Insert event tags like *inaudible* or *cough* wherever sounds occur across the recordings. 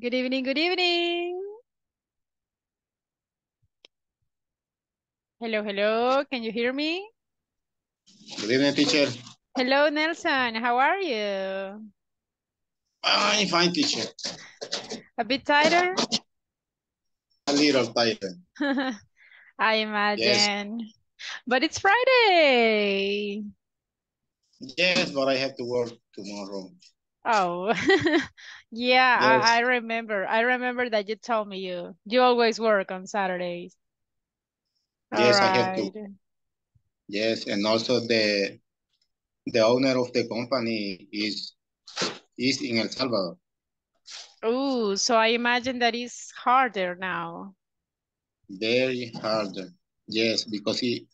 Good evening, good evening. Hello, hello, can you hear me? Good evening, teacher. Hello, Nelson, how are you? I'm fine, teacher. A bit tighter? A little tired. *laughs* I imagine. Yes. But it's Friday. Yes, but I have to work tomorrow. Oh, *laughs* yeah, Yes. I, I remember. I remember that you told me you you always work on Saturdays. Yes, I have to. Yes, and also the the owner of the company is is in El Salvador. Oh, so I imagine that is harder now. Very hard. Yes, because he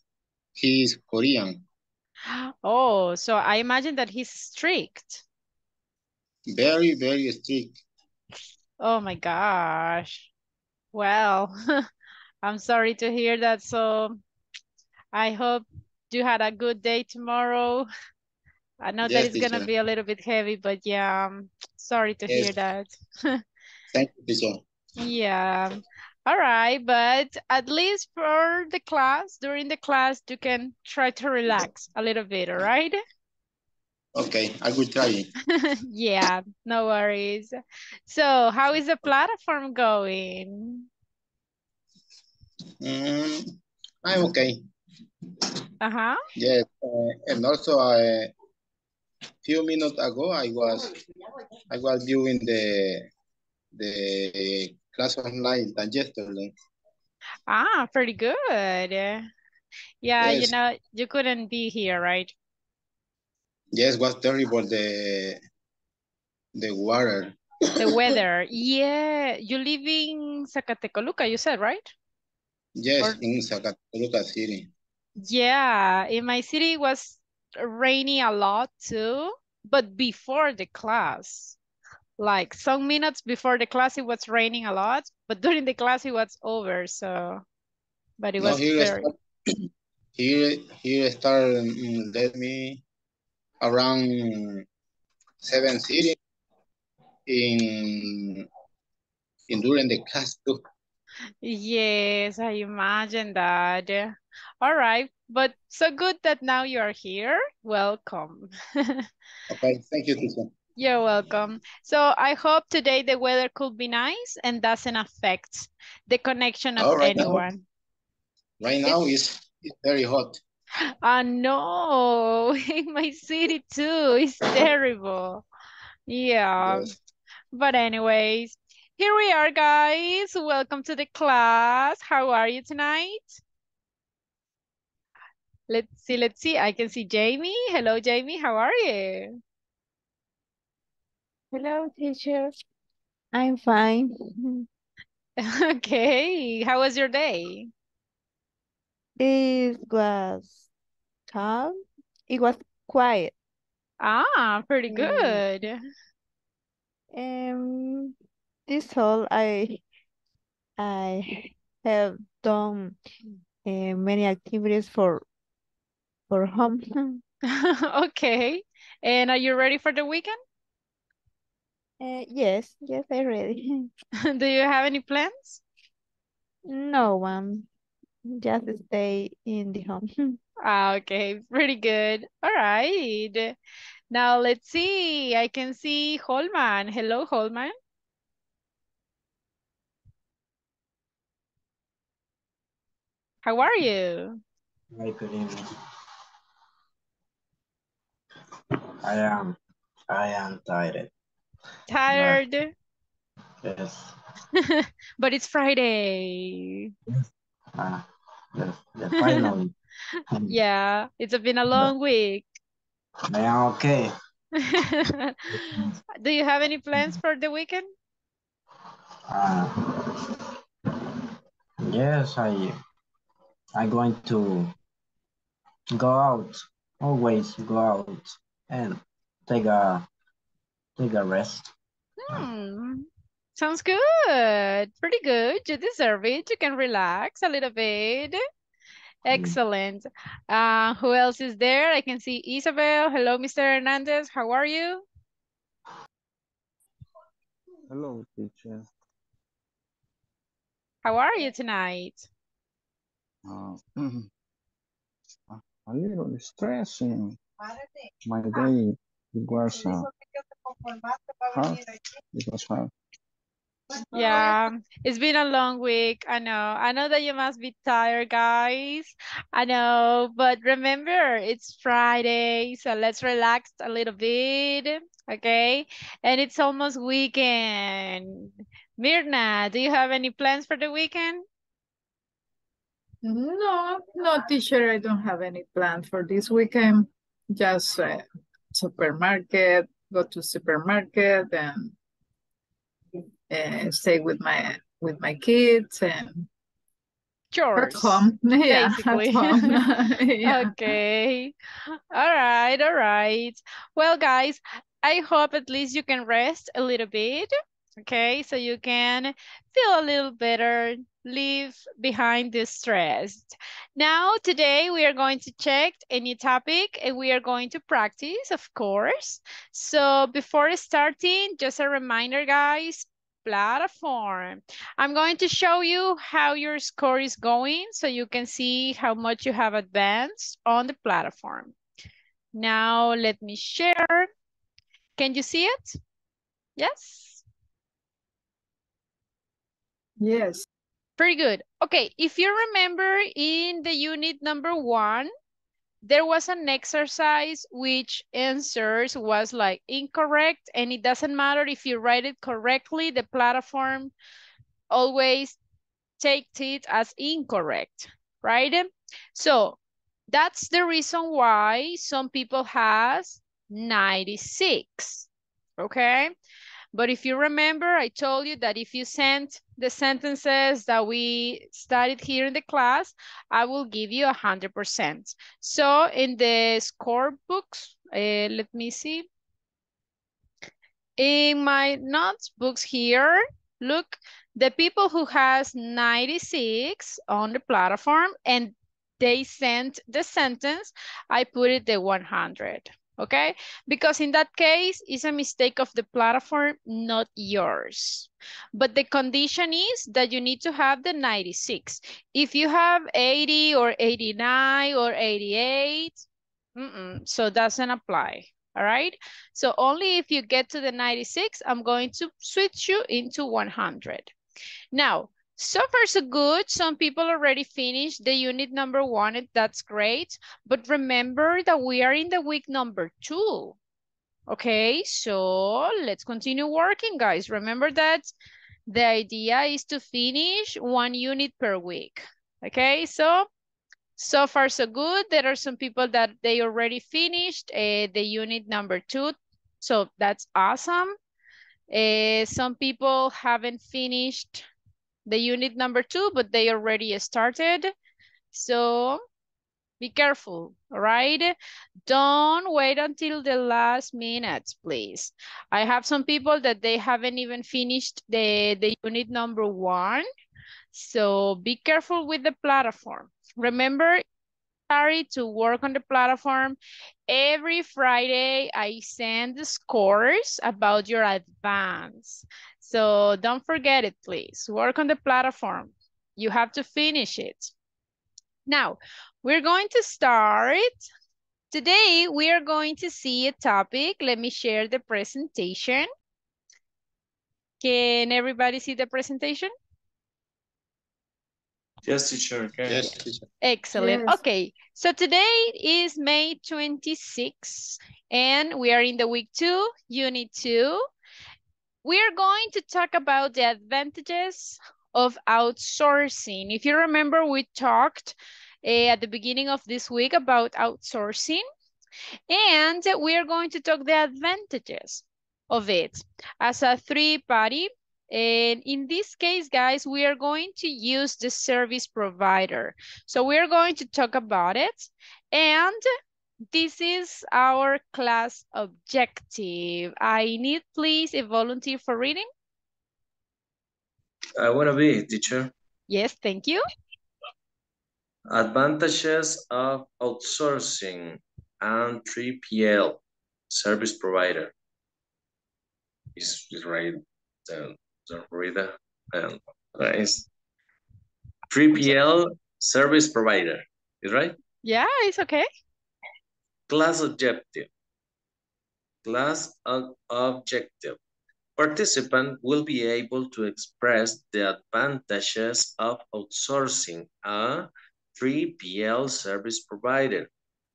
he is Korean. *gasps* Oh, so I imagine that he's strict. Very, very strict. Oh my gosh. Well, *laughs* I'm sorry to hear that. So I hope you had a good day tomorrow. *laughs* I know that it's gonna be a little bit heavy, but yeah, I'm sorry to hear that. *laughs* Thank you, teacher. Yeah. All right, but at least for the class, during the class, you can try to relax a little bit, all right? Okay, I will try it. *laughs* Yeah, no worries. So how is the platform going? Mm, I'm okay. Uh-huh. Yes, uh, and also a few minutes ago I was I was viewing the the class online than yesterday. Ah, pretty good. Yeah, you know, you couldn't be here, right? Yes, was terrible the the water. The weather. Yeah, you live in Zacatecoluca, you said, right? Yes, Or- in Zacatecoluca City. Yeah, in my city it was rainy a lot too, but before the class. Like some minutes before the class it was raining a lot, but during the class it was over, so but it No, was here very start, *clears throat* here here start mm, let me around seven city in in during the class too. Yes, I imagine that. All right, but so good that now you are here. Welcome. *laughs* Okay, thank you, teacher. You're welcome. So I hope today the weather could be nice and doesn't affect the connection of right now. anyone. Right now it's it's very hot. Ah, I know, *laughs* in my city too, it's terrible. Yeah, Yes. but anyways, here we are, guys. Welcome to the class. How are you tonight? Let's see, let's see. I can see Jamie. Hello, Jamie. How are you? Hello, teacher. I'm fine. *laughs* Okay, how was your day? It was calm. It was quiet. Ah, pretty Mm. good. Um, this whole I I have done uh, many activities for for home. *laughs* *laughs* Okay, and are you ready for the weekend? Uh, yes, yes, I ready. *laughs* Do you have any plans? No one, just stay in the home. *laughs* Ah, okay, pretty good. All right. Now let's see. I can see Holman. Hello, Holman. How are you? Hi, good evening. I am, I am tired. Tired? Yes, *laughs* But it's Friday. uh, the, the final. Yeah, it's been a long week. Yeah, okay. *laughs* Do you have any plans for the weekend? Uh, yes, I, I'm going to go out, always go out and take a, take a rest. Hmm. Sounds good. Pretty good. You deserve it. You can relax a little bit. Excellent. Uh, who else is there? I can see Isabel. Hello, Mr. Hernandez. How are you? Hello, teacher. How are you tonight? Uh, *clears throat* a little stressing. My day it was uh, hard. It was hard. Yeah, *laughs* it's been a long week. I know. I know that you must be tired, guys. I know, but remember, it's Friday, so let's relax a little bit, okay? And it's almost weekend. Mirna, do you have any plans for the weekend? No, no, teacher, I don't have any plan for this weekend. Just uh, supermarket, go to supermarket and uh, stay with my with my kids and Chores. *laughs* at home. Yeah, basically. at home. yeah. Okay. All right, all right. Well, guys, I hope at least you can rest a little bit. Okay, so you can feel a little better, leave behind the stress. Now, today we are going to check any topic and we are going to practice, of course. So before starting, just a reminder, guys, platform. I'm going to show you how your score is going so you can see how much you have advanced on the platform. Now let me share. Can you see it? Yes? Yes. Very good. Okay, if you remember in the unit number one, there was an exercise which answers was like incorrect and it doesn't matter if you write it correctly, the platform always takes it as incorrect, right? So that's the reason why some people has 96, okay? But if you remember, I told you that if you send the sentences that we studied here in the class, I will give you 100%. So in the score books, uh, let me see. In my notes books here, look, the people who has 96 on the platform and they sent the sentence, I put it the 100 okay? Because in that case, it's a mistake of the platform, not yours. But the condition is that you need to have the 96. If you have 80 or 89 or 88, mm -mm, so doesn't apply, all right? So only if you get to the 96, I'm going to switch you into 100. Now, so far, so good. Some people already finished the unit number one. That's great. But remember that we are in the week number two. Okay, so let's continue working, guys. Remember that the idea is to finish one unit per week. Okay, so so far, so good. There are some people that they already finished uh, the unit number two. So that's awesome. Uh, some people haven't finished the unit number two, but they already started. So be careful, all right? Don't wait until the last minute, please. I have some people that they haven't even finished the, the unit number one. So be careful with the platform. Remember, sorry to work on the platform. Every Friday, I send the scores about your advance. So don't forget it, please. Work on the platform. You have to finish it. Now, we're going to start. Today, we are going to see a topic. Let me share the presentation. Can everybody see the presentation? Yes, teacher. Okay. Yes, teacher. Excellent. Yes. Okay, so today is May 26 and we are in the week two, unit two. We are going to talk about the advantages of outsourcing. If you remember, we talked uh, at the beginning of this week about outsourcing and we are going to talk the advantages of it as a three-party and in this case, guys, we are going to use the service provider. So we're going to talk about it. And this is our class objective. I need, please, a volunteer for reading. I want to be teacher. Yes, thank you. Advantages of outsourcing and 3PL service provider. Is is right. don't, don't read it. Um, it's 3PL service provider, is right? Yeah, it's okay. Class objective. Class objective. Participant will be able to express the advantages of outsourcing a 3PL service provider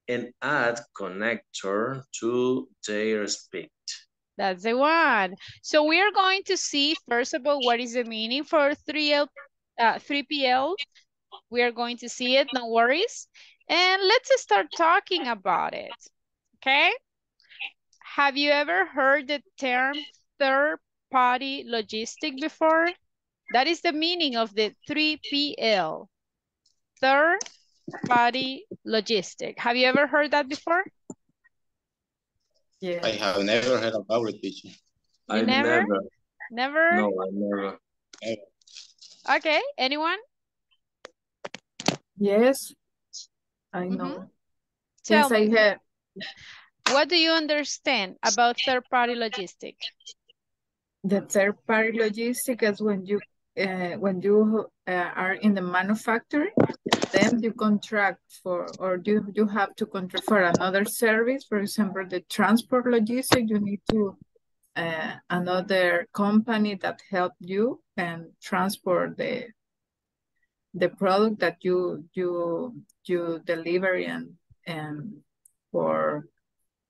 and add connector to their speech. That's the one. So we are going to see, first of all, what is the meaning for 3L, uh, 3PL. We are going to see it, no worries. And let's start talking about it, okay? Have you ever heard the term third-party logistic before? That is the meaning of the 3PL, third-party logistic. Have you ever heard that before? Yeah. I have never heard about it, teacher. You I never? never, Never? no, I never. Okay, anyone? Yes. I Mhm. know. Tell I me, had what do you understand about third-party logistic? the third party logistic is when you uh, when you uh, are in the manufacturing, then you contract for or you you have to contract for another service. For example, the transport logistic, you need to uh, another company that help you and transport the the product that you you you deliver and and for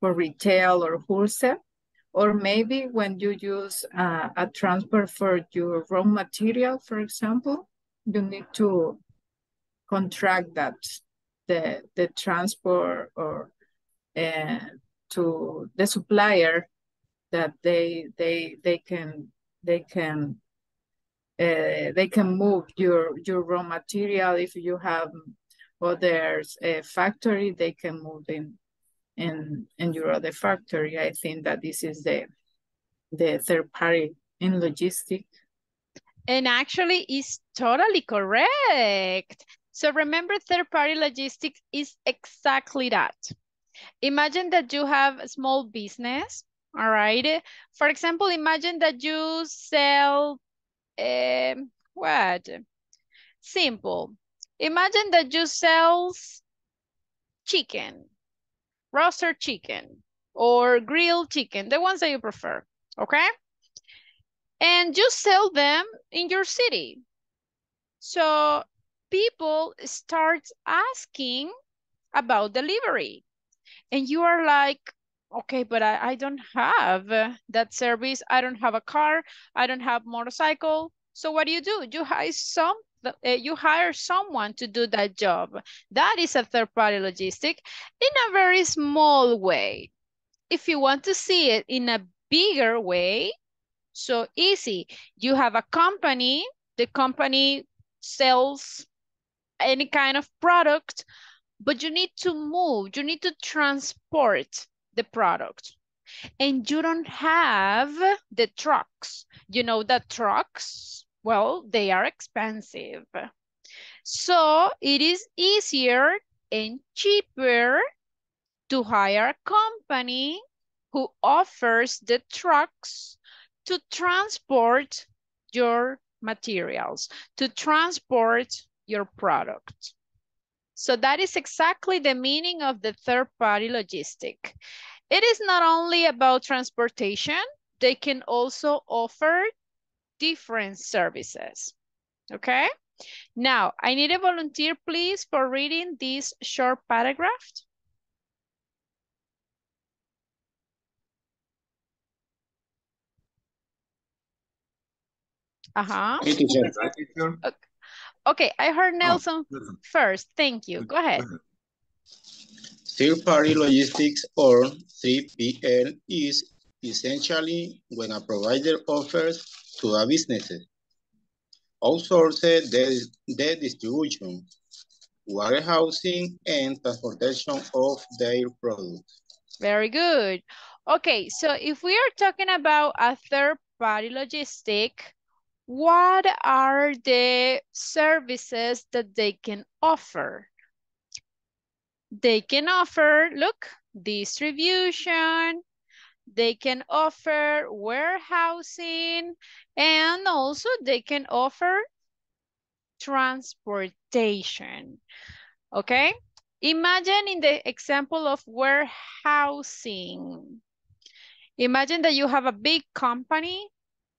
for retail or wholesale or maybe when you use uh, a transport for your raw material for example you need to contract that the the transport or uh, to the supplier that they they they can they can uh, they can move your your raw material if you have others a factory they can move in in in your other factory i think that this is the the third party in logistic And actually is totally correct. So remember third-party logistics is exactly that. Imagine that you have a small business, all right? For example, imagine that you sell, um, what? Simple. Imagine that you sell chicken, roasted chicken, or grilled chicken, the ones that you prefer, okay? And you sell them in your city. So people start asking about delivery. And you are like, okay, but I, I don't have that service. I don't have a car. I don't have motorcycle. So what do you do? You hire some uh, you hire someone to do that job. That is a third party logistic in a very small way. If you want to see it in a bigger way, so easy. You have a company, the company sells any kind of product, but you need to move, you need to transport the product. And you don't have the trucks. You know that trucks, well, they are expensive. So it is easier and cheaper to hire a company who offers the trucks to transport your materials, to transport your product. So that is exactly the meaning of the third-party logistic. It is not only about transportation, they can also offer different services, okay? Now, I need a volunteer, please, for reading this short paragraph. Uh-huh. Me, teacher. Right, teacher? Okay, I heard Oh, Nelson listen. first. Thank you. Go ahead. Third-party logistics or 3PL is essentially when a provider offers to a business outsource the, the distribution, warehousing, and transportation of their products. Very good. Okay, so if we are talking about a third-party logistic, what are the services that they can offer? They can offer, look, distribution, they can offer warehousing, and also they can offer transportation, okay? Imagine in the example of warehousing. Imagine that you have a big company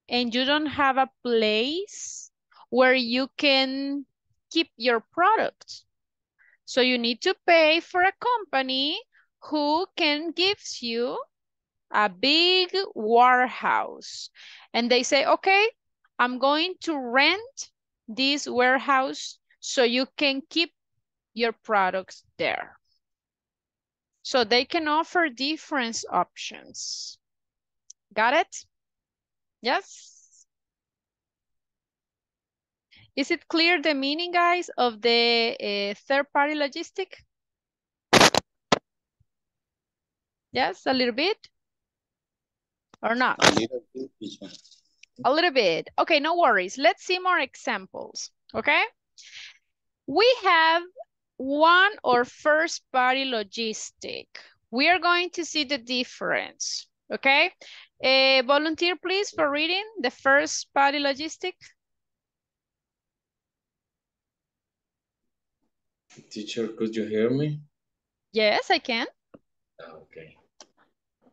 and you don't have a place where you can keep your product. So you need to pay for a company who can gives you a big warehouse. And they say, okay, I'm going to rent this warehouse so you can keep your products there. So they can offer different options. Got it? Yes? Is it clear the meaning, guys, of the uh, third-party logistic? Yes, a little bit? Or not? A little bit. A little bit. Okay, no worries. Let's see more examples, okay? We have one or first party logistic. We are going to see the difference, okay? A volunteer, please, for reading the first party logistic. Teacher, could you hear me? Yes, I can. Okay.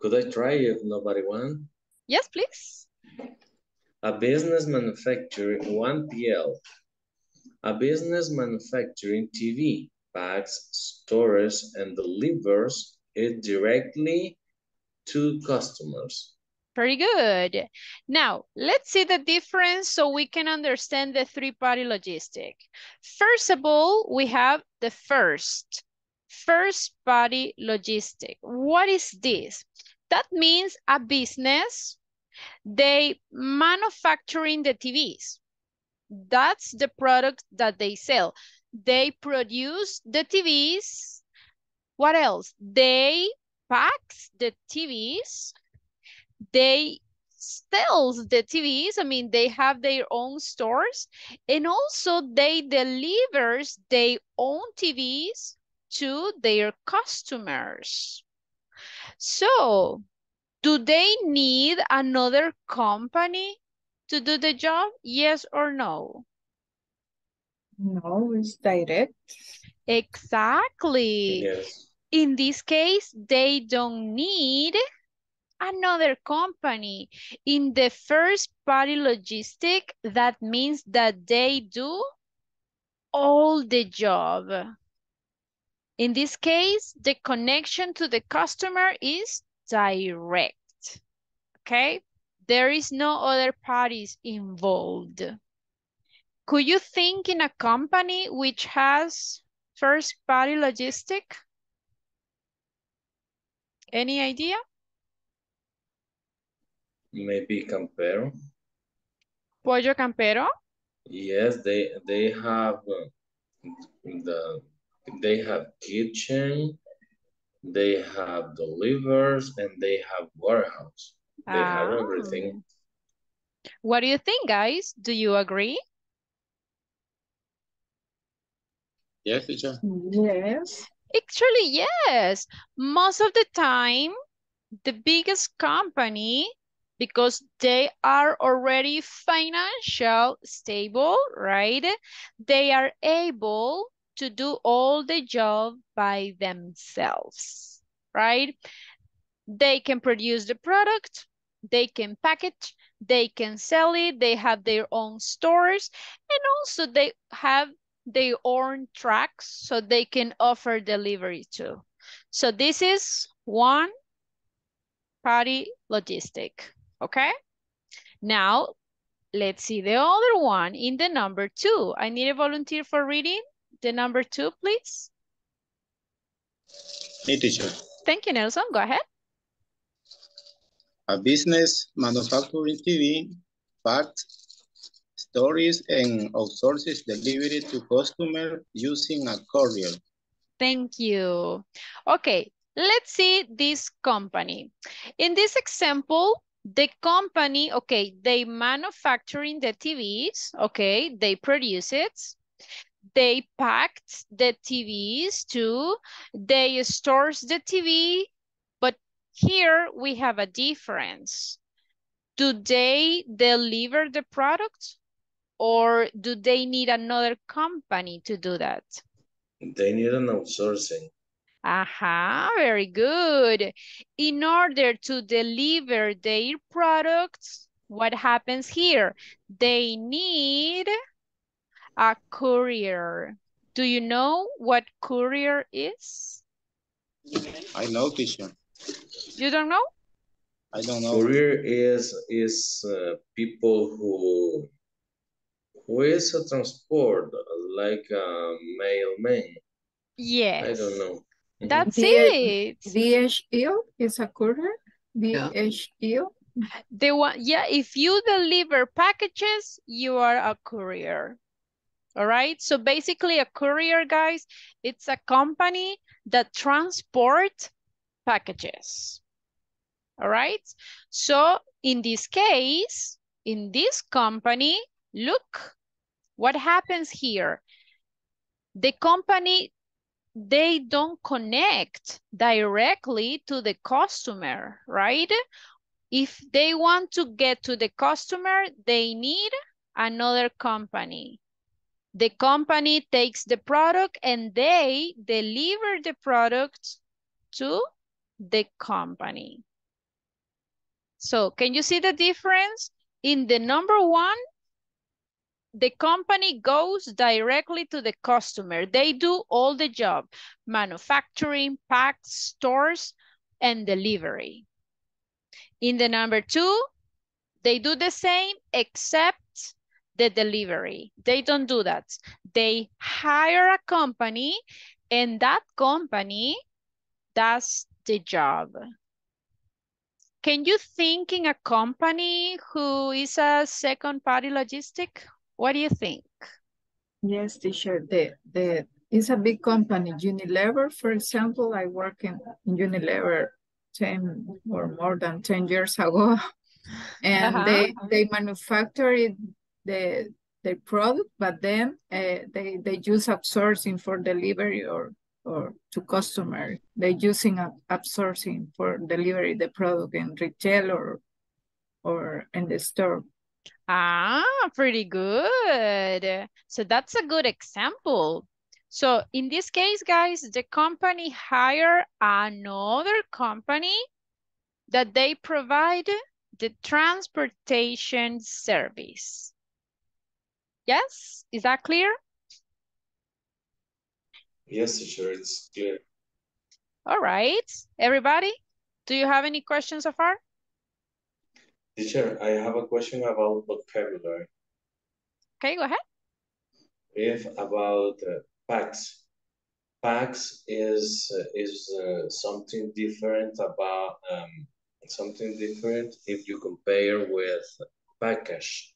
Could I try if nobody wants? Yes, please. A business manufacturing 1PL. A business manufacturing TV, packs, stores, and delivers it directly to customers. Very good. Now, let's see the difference so we can understand the three-party logistic. First of all, we have the first, first-party logistic. What is this? That means a business, they manufacturing the TVs. That's the product that they sell. They produce the TVs. What else? They packs the TVs they sells the TVs. I mean, they have their own stores and also they delivers their own TVs to their customers. So do they need another company to do the job? Yes or no? No, it's direct. Exactly. Yes. In this case, they don't need another company. In the first party logistic, that means that they do all the job. In this case, the connection to the customer is direct, okay? There is no other parties involved. Could you think in a company which has first party logistic? Any idea? Maybe Campero. Pollo Campero? Yes, they they have uh, the they have kitchen, they have delivers, and they have warehouse. They have everything. Ah. What do you think, guys? Do you agree? Yes, teacher. Yes. Actually, yes. Most of the time, the biggest company, because they are already financial stable, right? They are able to do all the job by themselves, right? They can produce the product, they can package, they can sell it, they have their own stores, and also they have their own trucks so they can offer delivery too. So this is one party logistic, okay? Now, let's see the other one in the number two. I need a volunteer for reading the number two, please. Me, teacher. Thank you, Nelson. Go ahead. A business manufacturing TV, packs, stores, and outsources delivery to customer using a courier. Thank you. Okay, let's see this company. In this example, the company, okay, they manufacturing the TVs, okay, they produce it. They packed the TVs too. They stores the TV, but Here we have a difference. Do they deliver the product or do they need another company to do that? They need an outsourcing. Aha, very good. In order to deliver their products, what happens here? They need a courier. Do you know what courier is? I know, teacher. You don't know? I don't know. Courier is is uh, people who who is a transport like a mailman. Yes. I don't know. That's D- it. DHL is a courier? DHL? The one, yeah, if you deliver packages, you are a courier. All right. So basically a courier, guys, it's a company that transport packages. All right. So in this case, in this company, look what happens here. The company, they don't connect directly to the customer, right? If they want to get to the customer, they need another company. The company takes the product and they deliver the product to the company. So can you see the difference? In the number one, the company goes directly to the customer. They do all the job, manufacturing, packs, stores, and delivery. In the number two, they do the same except the delivery. They don't do that. They hire a company and that company does the job. Can you think in a company who is a second party logistic? What do you think? Yes, teacher. The the it's a big company. Unilever, for example, I work in, in Unilever 10 or more than 10 years ago. *laughs* And Uh-huh. they they manufacture the the product, but then uh, they they use outsourcing for delivery or or to customer. They using outsourcing for delivery the product in retail or or in the store. Ah, pretty good. So that's a good example. So in this case, guys, the company hire another company that they provide the transportation service. Yes, is that clear? Yes, teacher, it's clear. All right, everybody, do you have any questions so far? Teacher, I have a question about vocabulary. Okay, go ahead. If about uh, packs. Packs is uh, is uh, something different about um something different if you compare with packaged.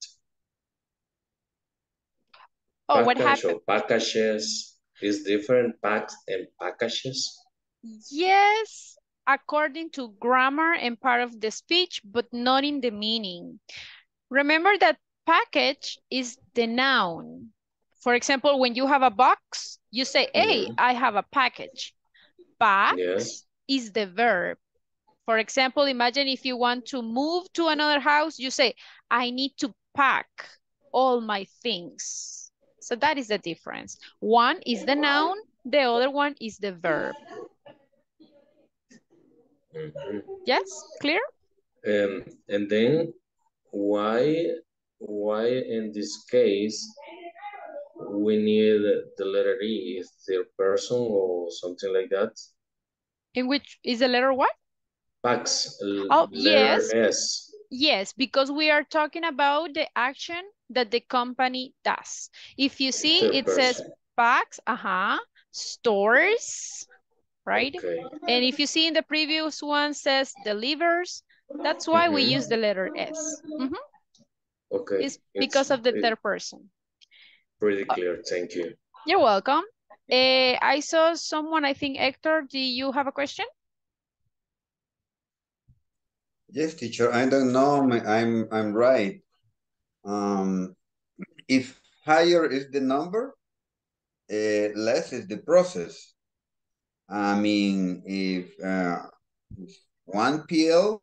Oh, what happened? packages is different packs and packages. Yes, according to grammar and part of the speech, but not in the meaning. Remember that package is the noun. For example, when you have a box, you say, hey, Mhm. I have a package. Pack Yes. is the verb. For example, imagine if you want to move to another house, you say, I need to pack all my things. So that is the difference. One is the noun, the other one is the verb. Mhm. Yes, clear? Um, and then why why in this case we need the letter E? Is there person or something like that? In which is the letter what? Pax, Oh, yes. S. Yes, because we are talking about the action that the company does. If you see, Third it says person. packs, uh-huh, stores, right? Okay. And if you see in the previous one says delivers, that's why we Mhm. use the letter S. Mhm. Okay. It's because of the it- third person. Pretty clear, thank you. You're welcome. Eh, I saw someone, I think Hector, do you have a question? Yes, teacher, I don't know, I'm, I'm right. Um, if higher is the number, uh, less is the process. I mean, if, uh, one PL,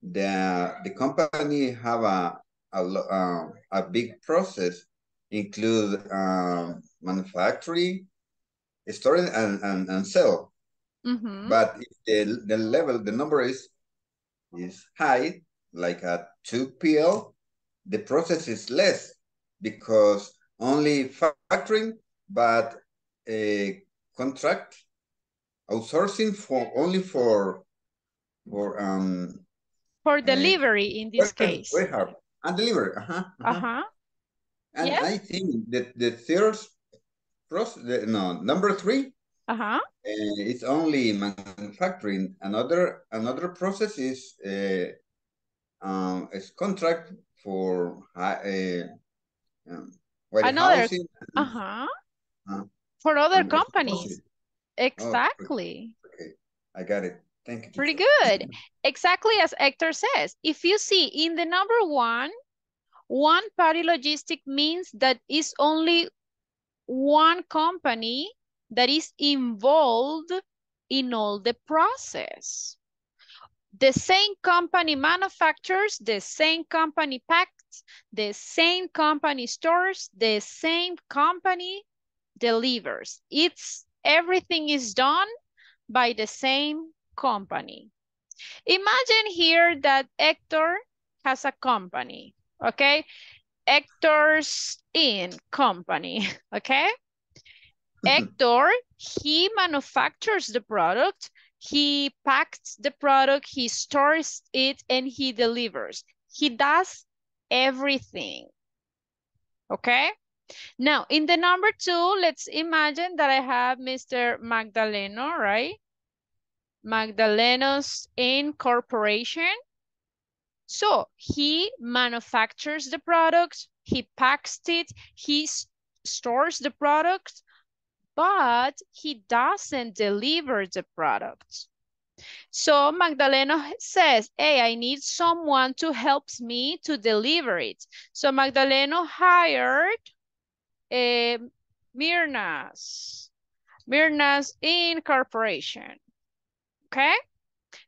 the the company have a a, uh, a big process include um, manufacturing, storing, and, and, and sell. Mm -hmm. But if the, the level, the number is is high, like a 2 PL, the process is less because only factoring, but a contract outsourcing for only for for um for delivery uh, in this case. Warehouse and delivery. Uh huh. Uh huh. Uh -huh. And yes. I think that the third process, no, number three. Uh huh. Uh, it's only manufacturing. Another another process is uh, um, is contract for uh, um, another. Uh huh. Uh, for other companies. Oh, exactly. Oh, okay. I got it. Thank you. Pretty good. Exactly as Hector says. If you see in the number one, one party logistic means that is only one company that is involved in all the process. The same company manufactures, the same company packs, the same company stores, the same company delivers. It's everything is done by the same company. Imagine here that Hector has a company, okay? Hector's in company, *laughs* okay? Mm-hmm. Hector, he manufactures the product, he packs the product, he stores it, and he delivers. He does everything, okay? Now, in the number two, let's imagine that I have Mr. Magdaleno, right? Magdalenos Incorporation. So he manufactures the product, he packs it, he stores the product, but he doesn't deliver the product. So Magdaleno says, hey, I need someone to help me to deliver it. So Magdaleno hired uh, Mirnas, Mirnas Incorporation, okay?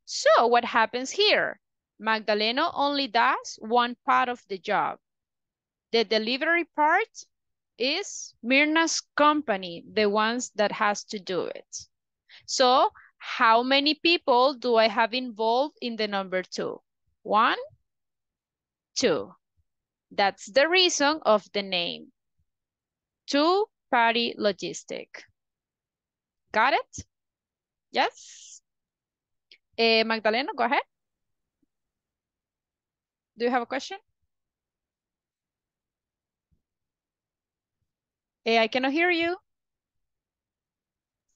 So what happens here? Magdaleno only does one part of the job. The delivery part is Mirna's company, the ones that has to do it. So how many people do I have involved in the number two? One, two. That's the reason of the name. Two-party logistic. Got it? Yes? Uh, Magdalena, go ahead. Do you have a question? Hey, I cannot hear you.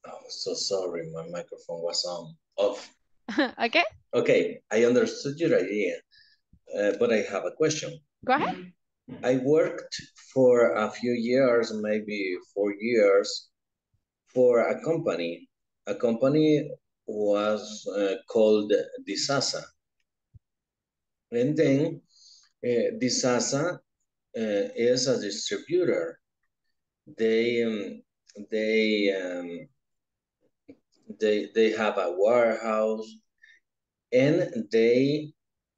Oh, so sorry, my microphone was on off. *laughs* okay. Okay, I understood your idea, uh, but I have a question. Go ahead. I worked for a few years, maybe four years, for a company. A company was uh, called Disasa. And then uh, Disasa uh, is a distributor. They um, they um, they they have a warehouse, and they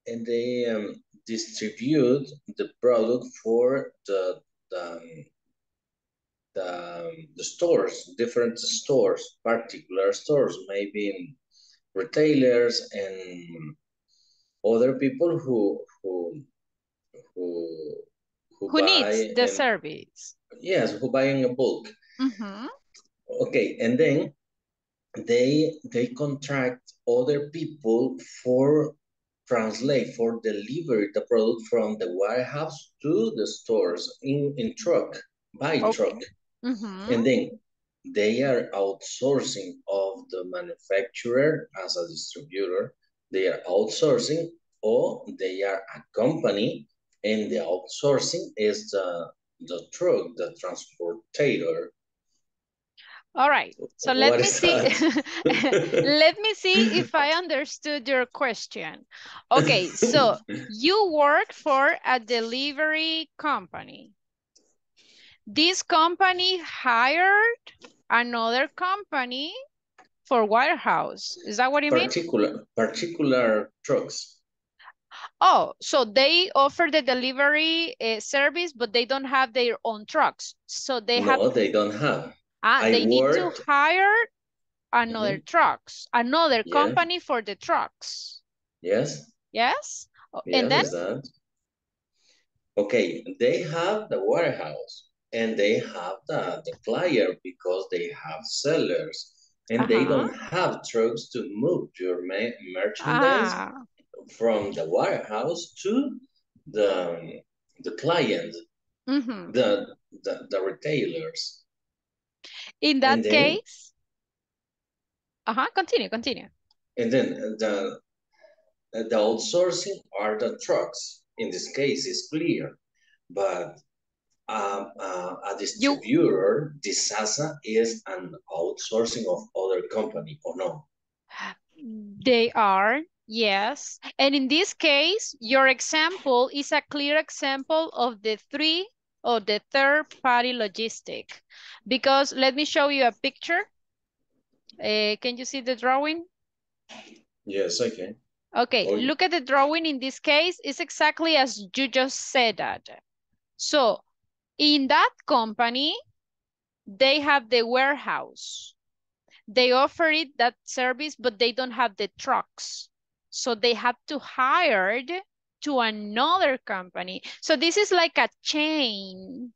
and they um, distribute the product for the the, the, the stores, different stores, particular stores, maybe retailers and other people who who who who, who needs the service. Yes, who buy in bulk. Mm -hmm. Okay, and then they they contract other people for translate for deliver the product from the warehouse to the stores in in truck by okay. truck, mm -hmm. and then they are outsourcing of the manufacturer as a distributor they are outsourcing or they are a company and the outsourcing is the, the truck, the transportator. All right, so let me see. *laughs* let me see if I understood your question. Okay, so *laughs* you work for a delivery company. This company hired another company for warehouse. Is that what you mean? Particular, particular trucks. Oh, so they offer the delivery uh, service, but they don't have their own trucks. So they have, No, they don't have. Ah, I they need to hire another trucks, another company for the trucks. Yes, Yes? Oh, And then, that? Okay, they have the warehouse and they have the, the client because they have sellers and they Uh-huh. don't have trucks to move your merchandise ah, from the warehouse to the the client, mhm. the the, the retailers. In that then- case, uh-huh, continue, continue. And then the the outsourcing are the trucks. In this case, is clear, but um, uh, a distributor, Disasa, is an outsourcing of other company or no? They are, yes. And in this case, your example is a clear example of the three of the third party logistic. Because let me show you a picture. Uh, can you see the drawing? Yes, okay. Okay, Oh, look at the drawing in this case. It's exactly as you just said that. So in that company, they have the warehouse. They offer it that service, but they don't have the trucks. So they have to hire to another company. So this is like a chain.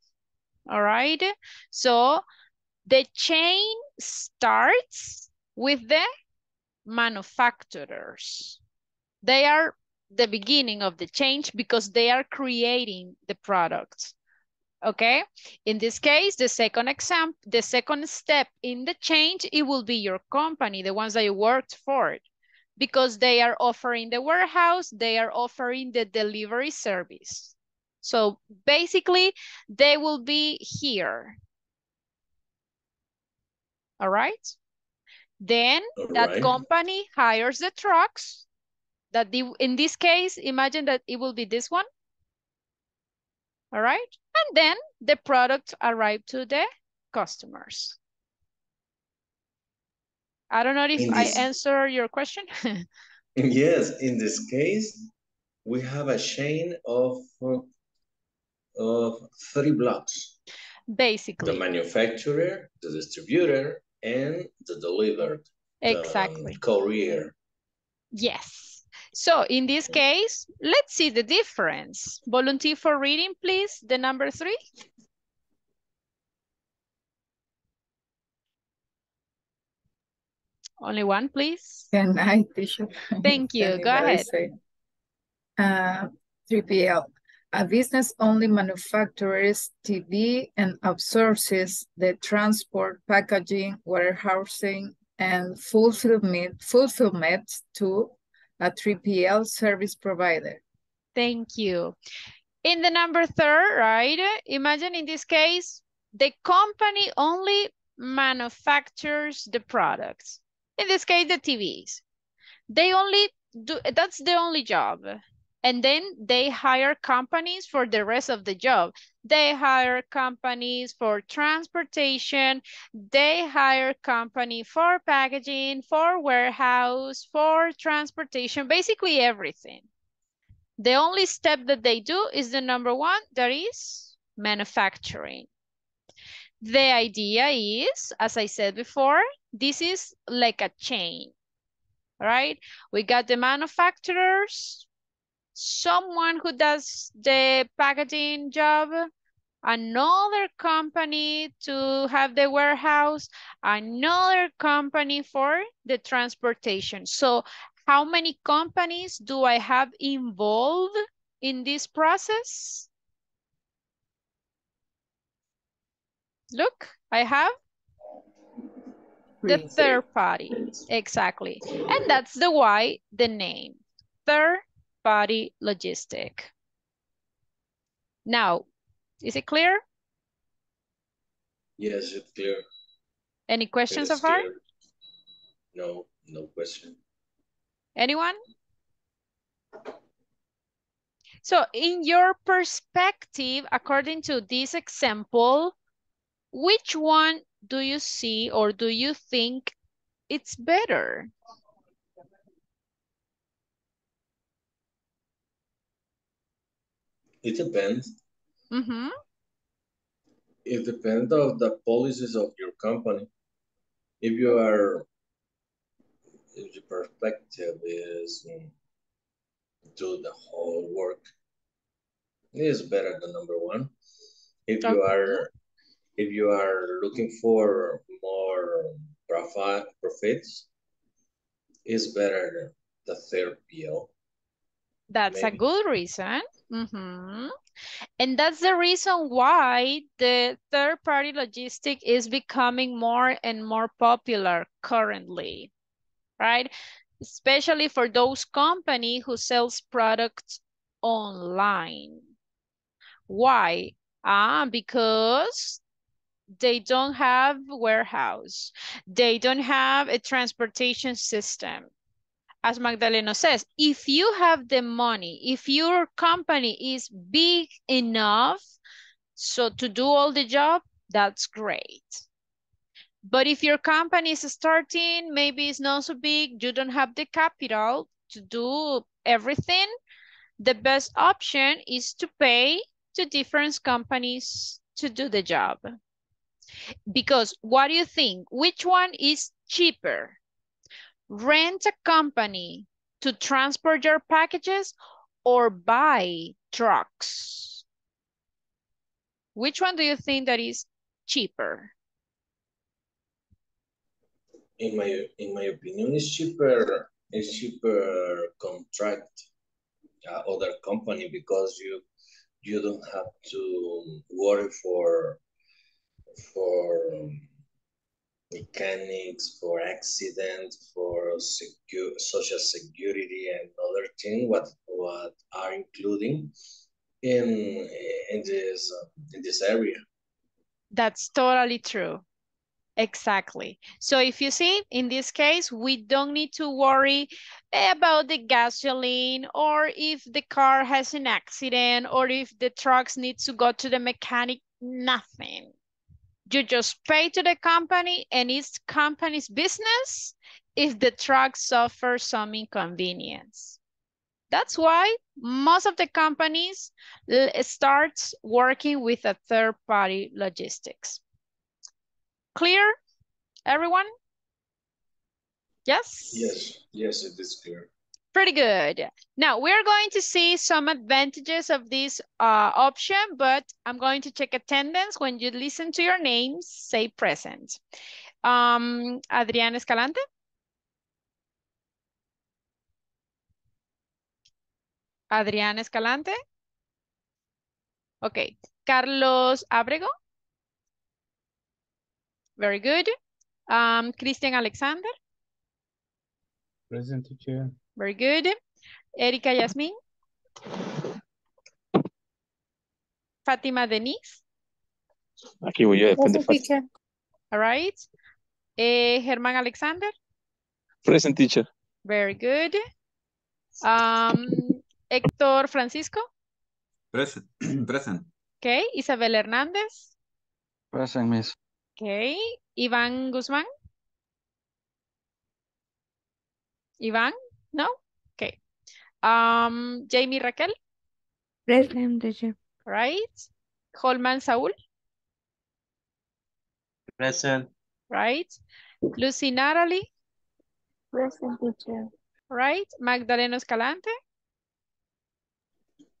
All right. So the chain starts with the manufacturers. They are the beginning of the change because they are creating the product. Okay, in this case, the second example, the second step in the change, it will be your company, the ones that you worked for, because they are offering the warehouse, they are offering the delivery service. So basically, they will be here. All right. Then All that right. company hires the trucks that the, in this case, imagine that it will be this one. All right. And then the products arrive to the customers. I don't know if In I this- answer your question. *laughs* Yes, in this case, we have a chain of of three blocks. Basically. The manufacturer, the distributor, and the delivered. the, exactly. Courier. Yes. So in this case, let's see the difference. Volunteer for reading, please, the number three. Only one, please. Can I, *laughs* teacher? Thank you. Go ahead. say? Uh, 3PL. A business only manufactures TV and outsources the transport, packaging, warehousing, and fulfillment, fulfillment to a 3PL service provider. Thank you. In the number third, right? Imagine in this case, the company only manufactures the products. In this case, the TVs. They only do, that's the only job. And then they hire companies for the rest of the job. They hire companies for transportation. They hire company for packaging, for warehouse, for transportation, basically everything. The only step that they do is the number one, that is manufacturing. The idea is, as I said before, this is like a chain, right? We got the manufacturers, someone who does the packaging job, another company to have the warehouse, another company for the transportation. So how many companies do I have involved in this process? Look, I have the third party, exactly. And that's the why, the name, third party logistic. Now, is it clear? Yes, it's clear. Any questions so is far? clear. No, no question. Anyone? So in your perspective, according to this example, which one do you see or do you think it's better? It depends. Mm-hmm. It depends of the policies of your company. If you are, if your perspective is mm, do the whole work, it is better than number one. If you Okay. are, if you are looking for more profit profits, it's better the third PO. That's a good reason. Mm-hmm. And that's the reason why the third-party logistic is becoming more and more popular currently, right? Especially for those company who sells products online. Why? Ah, because they don't have warehouse. They don't have a transportation system as Magdalena says, if you have the money, if your company is big enough so to do all the job, that's great. But if your company is starting, maybe it's not so big, you don't have the capital to do everything, the best option is to pay to different companies to do the job. Because what do you think? Which one is cheaper? rent a company to transport your packages or buy trucks? Which one do you think that is cheaper? In my in my opinion, it's cheaper. It's cheaper contract uh, other company because you you don't have to worry for for um, mechanics, for accidents, for secure social security and other things what what are including in in this uh, in this area. That's totally true. Exactly. So if you see, in this case, we don't need to worry about the gasoline or if the car has an accident or if the trucks need to go to the mechanic, nothing. You just pay to the company and it's company's business if the truck suffers some inconvenience. That's why most of the companies starts working with a third-party logistics. Clear, everyone? Yes? Yes, yes, it is clear. Pretty good. Now we're going to see some advantages of this uh, option, but I'm going to check attendance. When you listen to your names, say present. Um, Adrián Escalante. Adrián Escalante. Okay. Carlos Abrego. Very good. Um, Christian Alexander. Present teacher. Very good. Erika Yasmin. Fátima Denise. Aquí voy yo después de Fátima. All right. Eh, Germán Alexander. Present teacher. Very good. Um, Héctor Francisco. Present. *clears throat* Present. Okay. Isabel Hernández. Present, miss. Okay. Iván Guzmán. Iván, no? Okay. Um, Jamie Raquel. Present teacher. Right. Holman Saúl. Present. Right. Lucy Natalie. Present teacher. Right. Magdalena Escalante.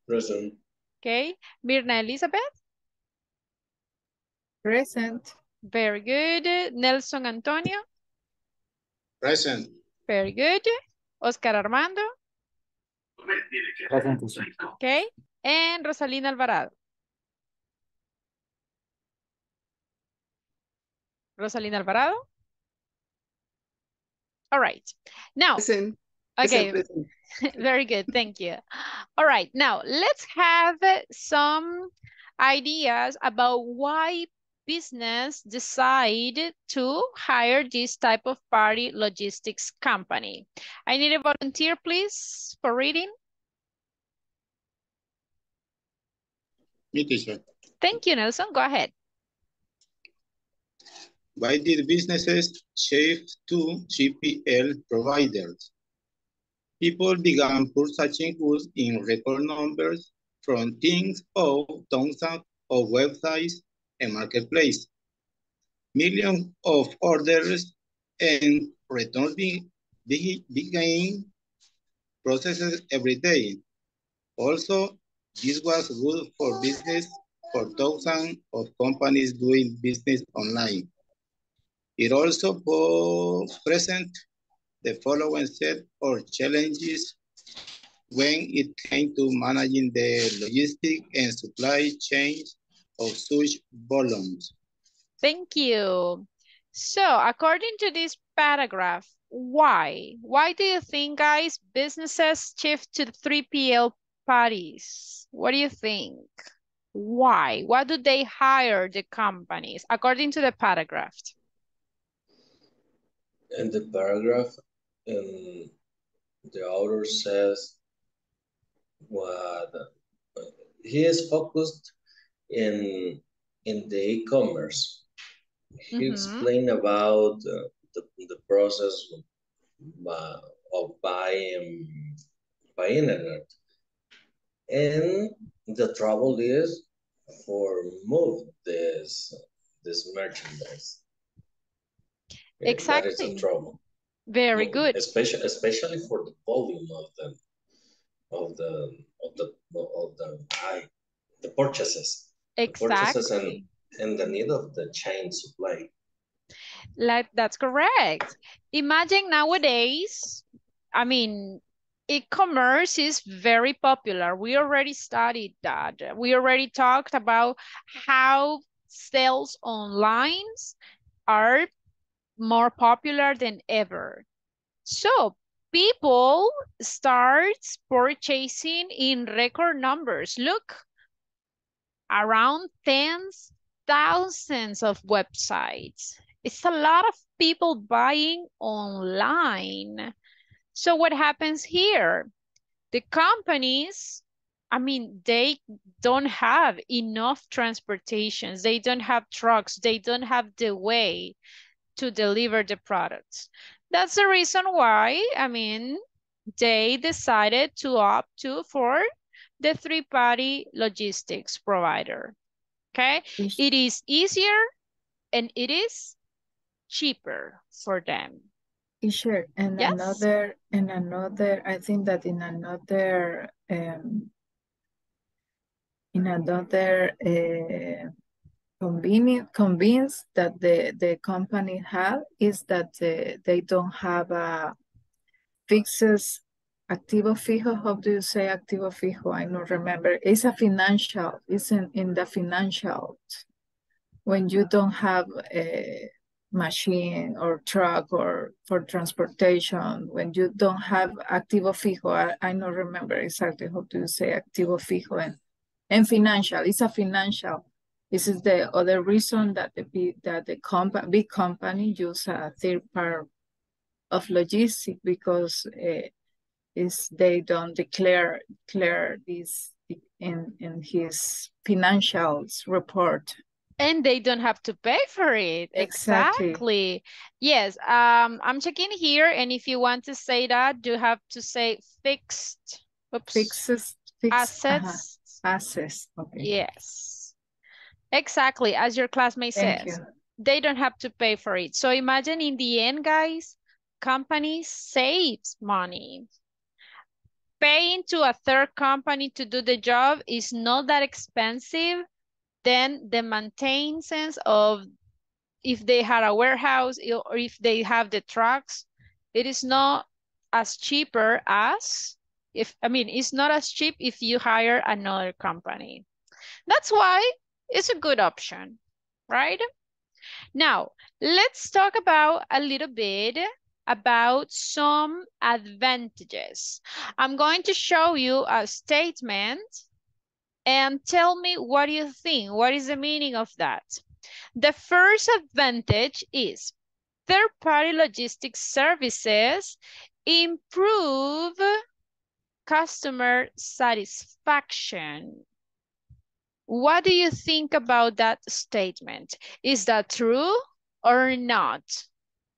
Present. Okay. Mirna Elizabeth. Present. Very good. Nelson Antonio. Present. Very good. Oscar Armando. Present. Okay. And Rosalina Alvarado. Rosalina Alvarado. All right. Now, Present. okay, Present, present. *laughs* very good. Thank you. All right. Now, let's have some ideas about why business decide to hire this type of party logistics company. I need a volunteer, please, for reading. Me, teacher. Thank you, Nelson. Go ahead. Why did businesses shift to 3PL providers? People began purchasing goods in record numbers from tens of thousands of websites and marketplace. Millions of orders and returns be, be, began processes every day. Also, this was good for business for thousands of companies doing business online. It also present the following set of challenges when it came to managing the logistic and supply chains of such volumes. Thank you. So according to this paragraph, why? Why do you think, guys, businesses shift to 3PL parties? What do you think? Why? Why do they hire the companies according to the paragraph? In the paragraph, um, the author says what he is focused in in the e-commerce. He mm -hmm. explained about uh, the, the process of buying by internet. And the trouble is for move this this merchandise. Exactly. That is a trouble. Very good. Especially especially for the volume of the of the of the of the I, the purchases. Exactly. The and the need of the chain supply. Like that's correct. Imagine nowadays, I mean, e-commerce is very popular. We already studied that. We already talked about how sales online are more popular than ever. So people start purchasing in record numbers. Look, around tens, thousands of websites. It's a lot of people buying online. So what happens here? The companies, I mean, they don't have enough transportations. They don't have trucks. They don't have the way to deliver the products. That's the reason why, I mean, they decided to opt to for the three-party logistics provider. Okay, it is easier and it is cheaper for them. Sure, and yes. another, and another, I think that in another, um, in another uh, convenient convince that the the company have is that uh, they don't have a fixes activo fijo. How do you say activo fijo? I don't remember. It's a financial. It's in in the financial when you don't have a machine or truck or for transportation when you don't have activo fijo I, I don't remember exactly how to say activo fijo and, and financial it's a financial this is the other reason that the that the big company use a third part of logistics because uh, is they don't declare declare this in in his financials report and they don't have to pay for it. Exactly. exactly. Yes. Um, I'm checking here, and if you want to say that, you have to say fixed. Oops. Fixes, fixed assets. Uh -huh. Assets. Okay. Yes. Exactly, as your classmate Thank says. You. They don't have to pay for it. So imagine in the end, guys, company saves money. Paying to a third company to do the job is not that expensive then the maintenance of if they had a warehouse or if they have the trucks, it is not as cheaper as if, I mean, it's not as cheap if you hire another company. That's why it's a good option, right? Now, let's talk about a little bit about some advantages. I'm going to show you a statement and tell me what you think. What is the meaning of that? The first advantage is third-party logistics services improve customer satisfaction. What do you think about that statement? Is that true or not?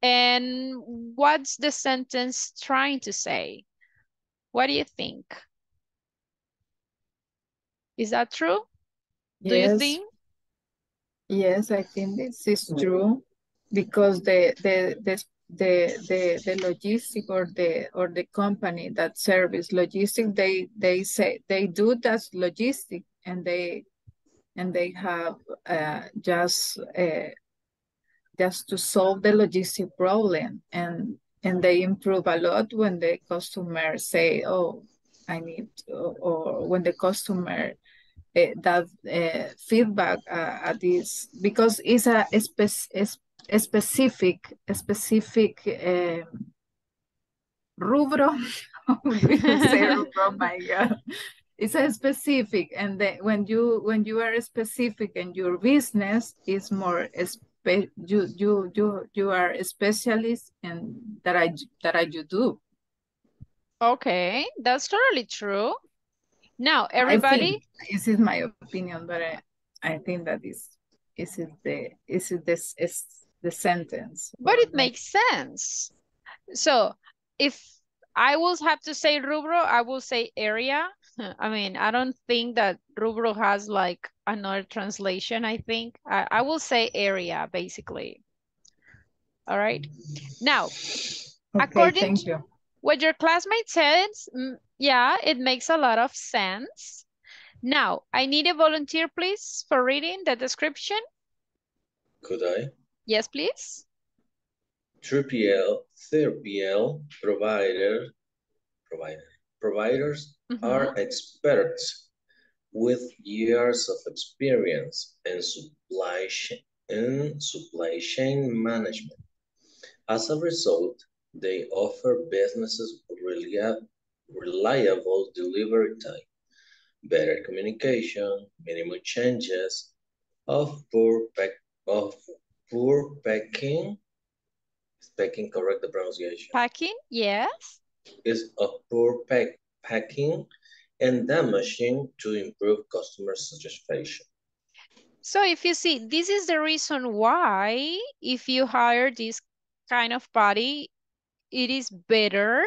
And what's the sentence trying to say? What do you think? Is that true? Do you think? Yes, I think this is true because the the the the the, the logistic or the or the company that service logistic they they say they do that logistic and they and they have uh, just uh, just to solve the logistic problem and and they improve a lot when the customer say oh I need or, or when the customer uh, that uh, feedback uh, at this because it's a, spec- a specific a specific um, rubro. How do you say *laughs* rubro? My God, it's a specific, and then when you when you are specific and your business is more spe- you you you you are a specialist and that I that I you do. Okay, that's totally true. Now, everybody, think, this is my opinion, but I, I think that is is it the is it this is the sentence. but it makes sense. So if I will have to say rubro, I will say area. *laughs* I mean, I don't think that rubro has like another translation, I think. I, I will say area, basically. All right. Now, Okay, according to- you. what your classmate says, mm, yeah, it makes a lot of sense. Now, I need a volunteer, please, for reading the description. Could I? Yes, please. 3PL, 3PL provider, provider, providers are experts with years of experience in supply chain, in supply chain management. As a result, they offer businesses relia- reliable delivery time, better communication, minimum changes of poor pack of poor packing. Is packing correct the pronunciation? Packing, yes. Is of poor pack packing and damaging to improve customer satisfaction. So if you see, this is the reason why if you hire this kind of body, it is better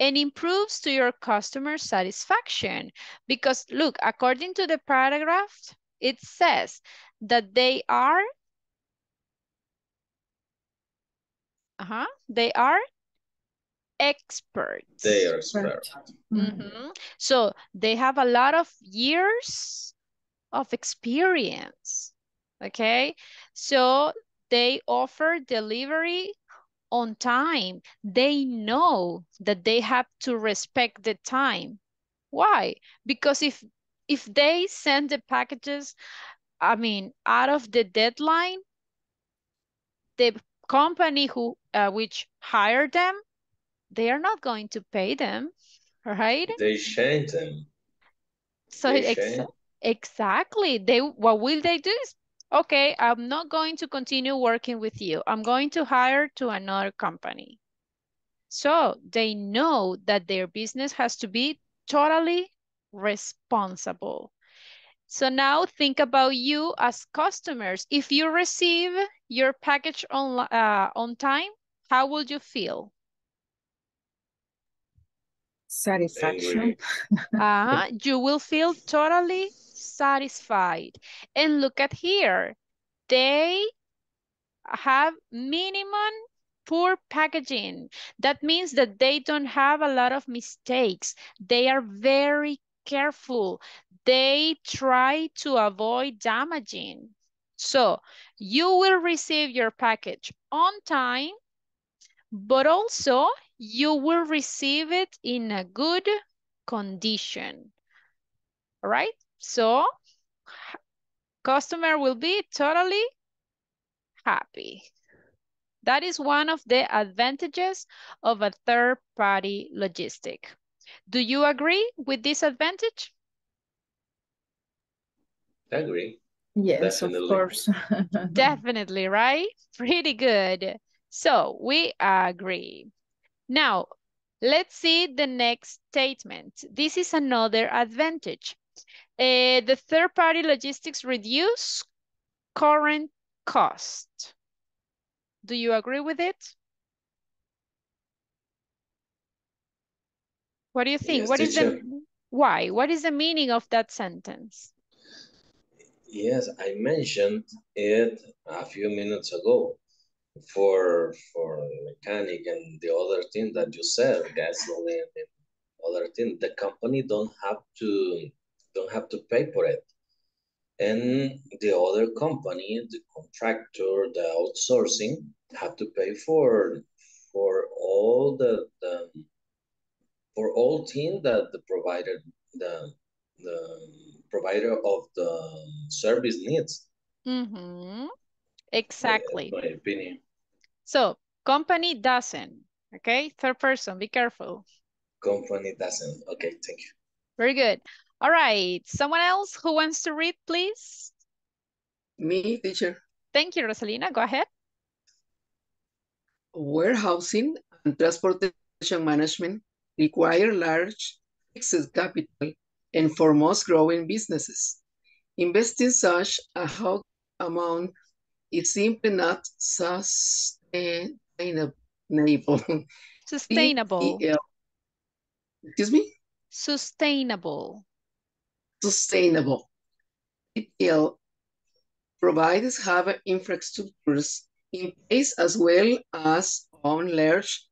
and improves to your customer satisfaction. Because look, according to the paragraph, it says that they are, uh-huh, they are experts. They are expert. Mhm. So they have a lot of years of experience. Okay. So they offer delivery on time. They know that they have to respect the time. Why? Because if if they send the packages, I mean, out of the deadline, the company who uh, which hired them, they are not going to pay them, right? They change them. So They ex change. exactly, they what will they do is, okay, I'm not going to continue working with you. I'm going to hire to another company. So they know that their business has to be totally responsible. So now think about you as customers. If you receive your package on, uh, on time, how would you feel? Satisfaction. Uh, you will feel totally satisfied. And look at here. They have minimum poor packaging. That means that they don't have a lot of mistakes. They are very careful. They try to avoid damaging. So you will receive your package on time, but also you will receive it in a good condition. All right? So customer will be totally happy. That is one of the advantages of a third-party logistic. Do you agree with this advantage? I agree. Yes, Definitely. of course. *laughs* Definitely, right? Pretty good. So we agree. Now, let's see the next statement. This is another advantage. Uh, the third-party logistics reduce current cost. Do you agree with it? What do you think? Yes, what is teacher. the why? What is the meaning of that sentence? Yes, I mentioned it a few minutes ago for for mechanic and the other thing that you said, gasoline and other thing. The company don't have to don't have to pay for it. And the other company, the contractor, the outsourcing, have to pay for for all the, the for all team that the provider the the provider of the service needs. Mm-hmm. Exactly. My opinion. So company doesn't. Okay, third person, be careful. Company doesn't. Okay, thank you. Very good. All right, someone else who wants to read, please? Me, teacher. Thank you, Rosalina. Go ahead. Warehousing and transportation management require large fixed capital and for most growing businesses. Investing such a high amount is simply not sustainable. Sustainable. PEL Excuse me? Sustainable. Sustainable. PEL providers have infrastructures in place as well as on large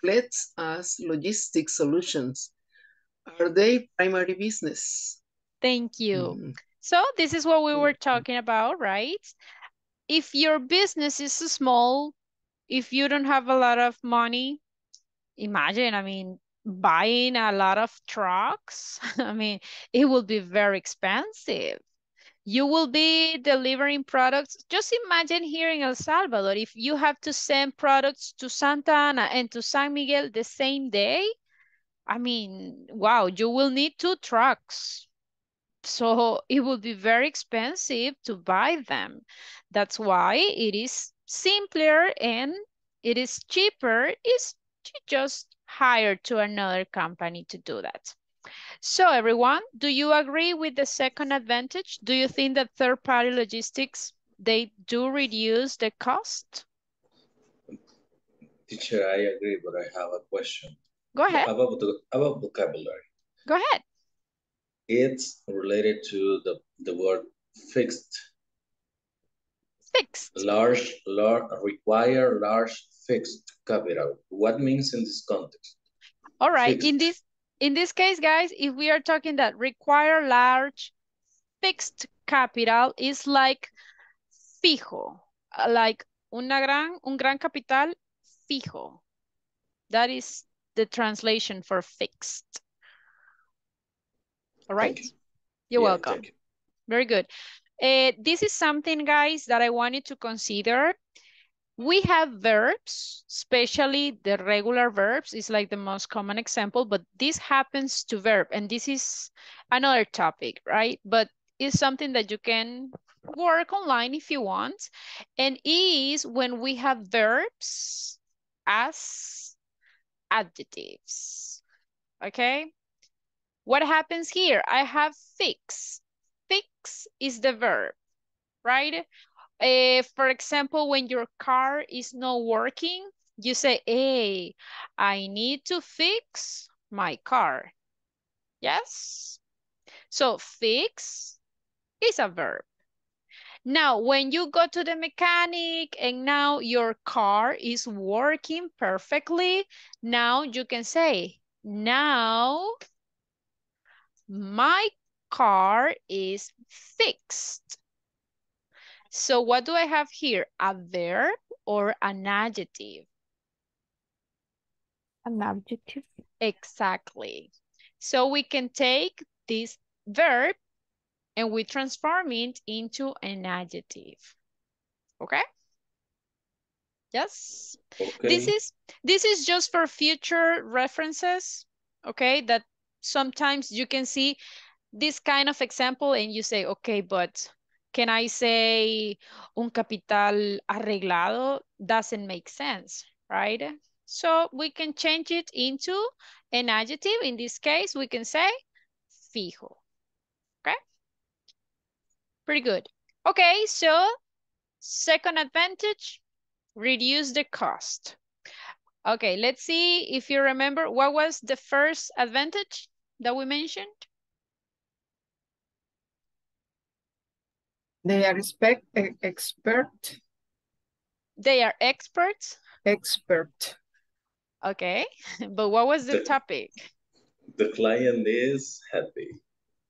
fleets as logistic solutions. Are they primary business? Thank you. Mm. So this is what we were talking about, right? If your business is small, if you don't have a lot of money, imagine, I mean, buying a lot of trucks, *laughs* I mean, it will be very expensive. You will be delivering products. Just imagine here in El Salvador, if you have to send products to Santa Ana and to San Miguel the same day, I mean, wow, you will need two trucks. So it would be very expensive to buy them. That's why it is simpler and it is cheaper is to just hire to another company to do that. So everyone, do you agree with the second advantage? Do you think that third-party logistics, they do reduce the cost? Teacher, I agree, but I have a question. Go ahead. About, about vocabulary. Go ahead. It's related to the, the word fixed. Fixed. Large, large, require large fixed capital. What means in this context? All right, Fixed. in this in this case, guys, if we are talking that require large fixed capital is like fijo, uh, like una gran, un gran capital fijo. That is the translation for fixed. All right. You. You're Yeah, welcome. you. Very good. Uh, this is something, guys, that I wanted to consider. We have verbs, especially the regular verbs is like the most common example, but this happens to verb, and this is another topic, right? But it's something that you can work online if you want, and is when we have verbs as adjectives, okay? What happens here? I have fix. Fix is the verb, right? Uh, for example, when your car is not working, you say, hey, I need to fix my car. Yes? So fix is a verb. Now, when you go to the mechanic and now your car is working perfectly, now you can say, now my car is fixed. So what do I have here? A verb or an adjective? An adjective. Exactly. So we can take this verb and we transform it into an adjective. Okay? Yes. Okay. This is this is just for future references, okay? That sometimes you can see this kind of example and you say, okay, but can I say un capital arreglado? Doesn't make sense, right? So we can change it into an adjective. In this case, we can say fijo, okay? Pretty good. Okay, so second advantage, reduce the cost. Okay, let's see if you remember what was the first advantage that we mentioned? They are expect, expert, They are experts. expert. Okay, *laughs* but what was the The- topic? The client is happy.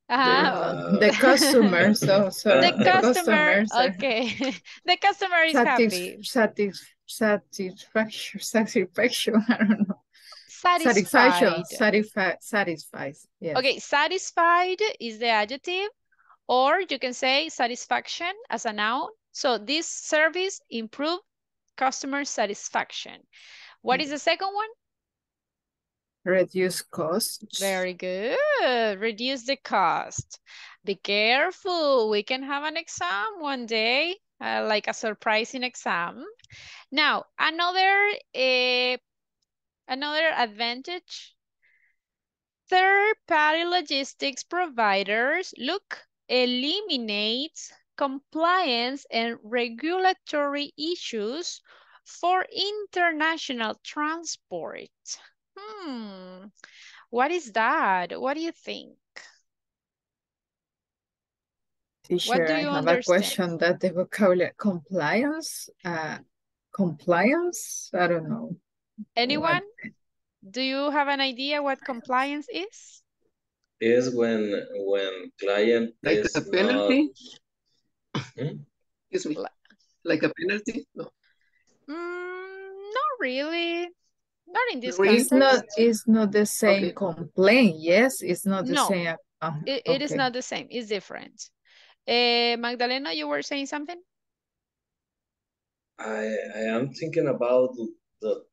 Ah, have- *laughs* The customer, so, so. the the customer, customers okay. *laughs* the customer is happy. satis- satis- satisfaction, *laughs* satisfaction, I don't know. Satisfied. Satisfaction, satisfied, satisfies, yes. Okay, satisfied is the adjective, or you can say satisfaction as a noun. So this service improve customer satisfaction. What is mm. the second one? Reduce costs. Very good. Reduce the cost. Be careful. We can have an exam one day, uh, like a surprising exam. Now, another uh, another advantage. Third-party logistics providers, look, eliminates compliance and regulatory issues for international transport. Hmm, what is that? What do you think? Teacher, do I you have a understand? question that the vocabulary compliance, uh, compliance, I don't know. Anyone? Do you have an idea what compliance is? Is when when client Like is a penalty? not. Hmm? Excuse me. Like a penalty? No. Mm, not really. Not in this It's not, it's not the same Okay. complaint, yes, it's not the No. same. uh, It, it is okay. not the same. It's different. Eh, Magdalena, you were saying something? I I am thinking about the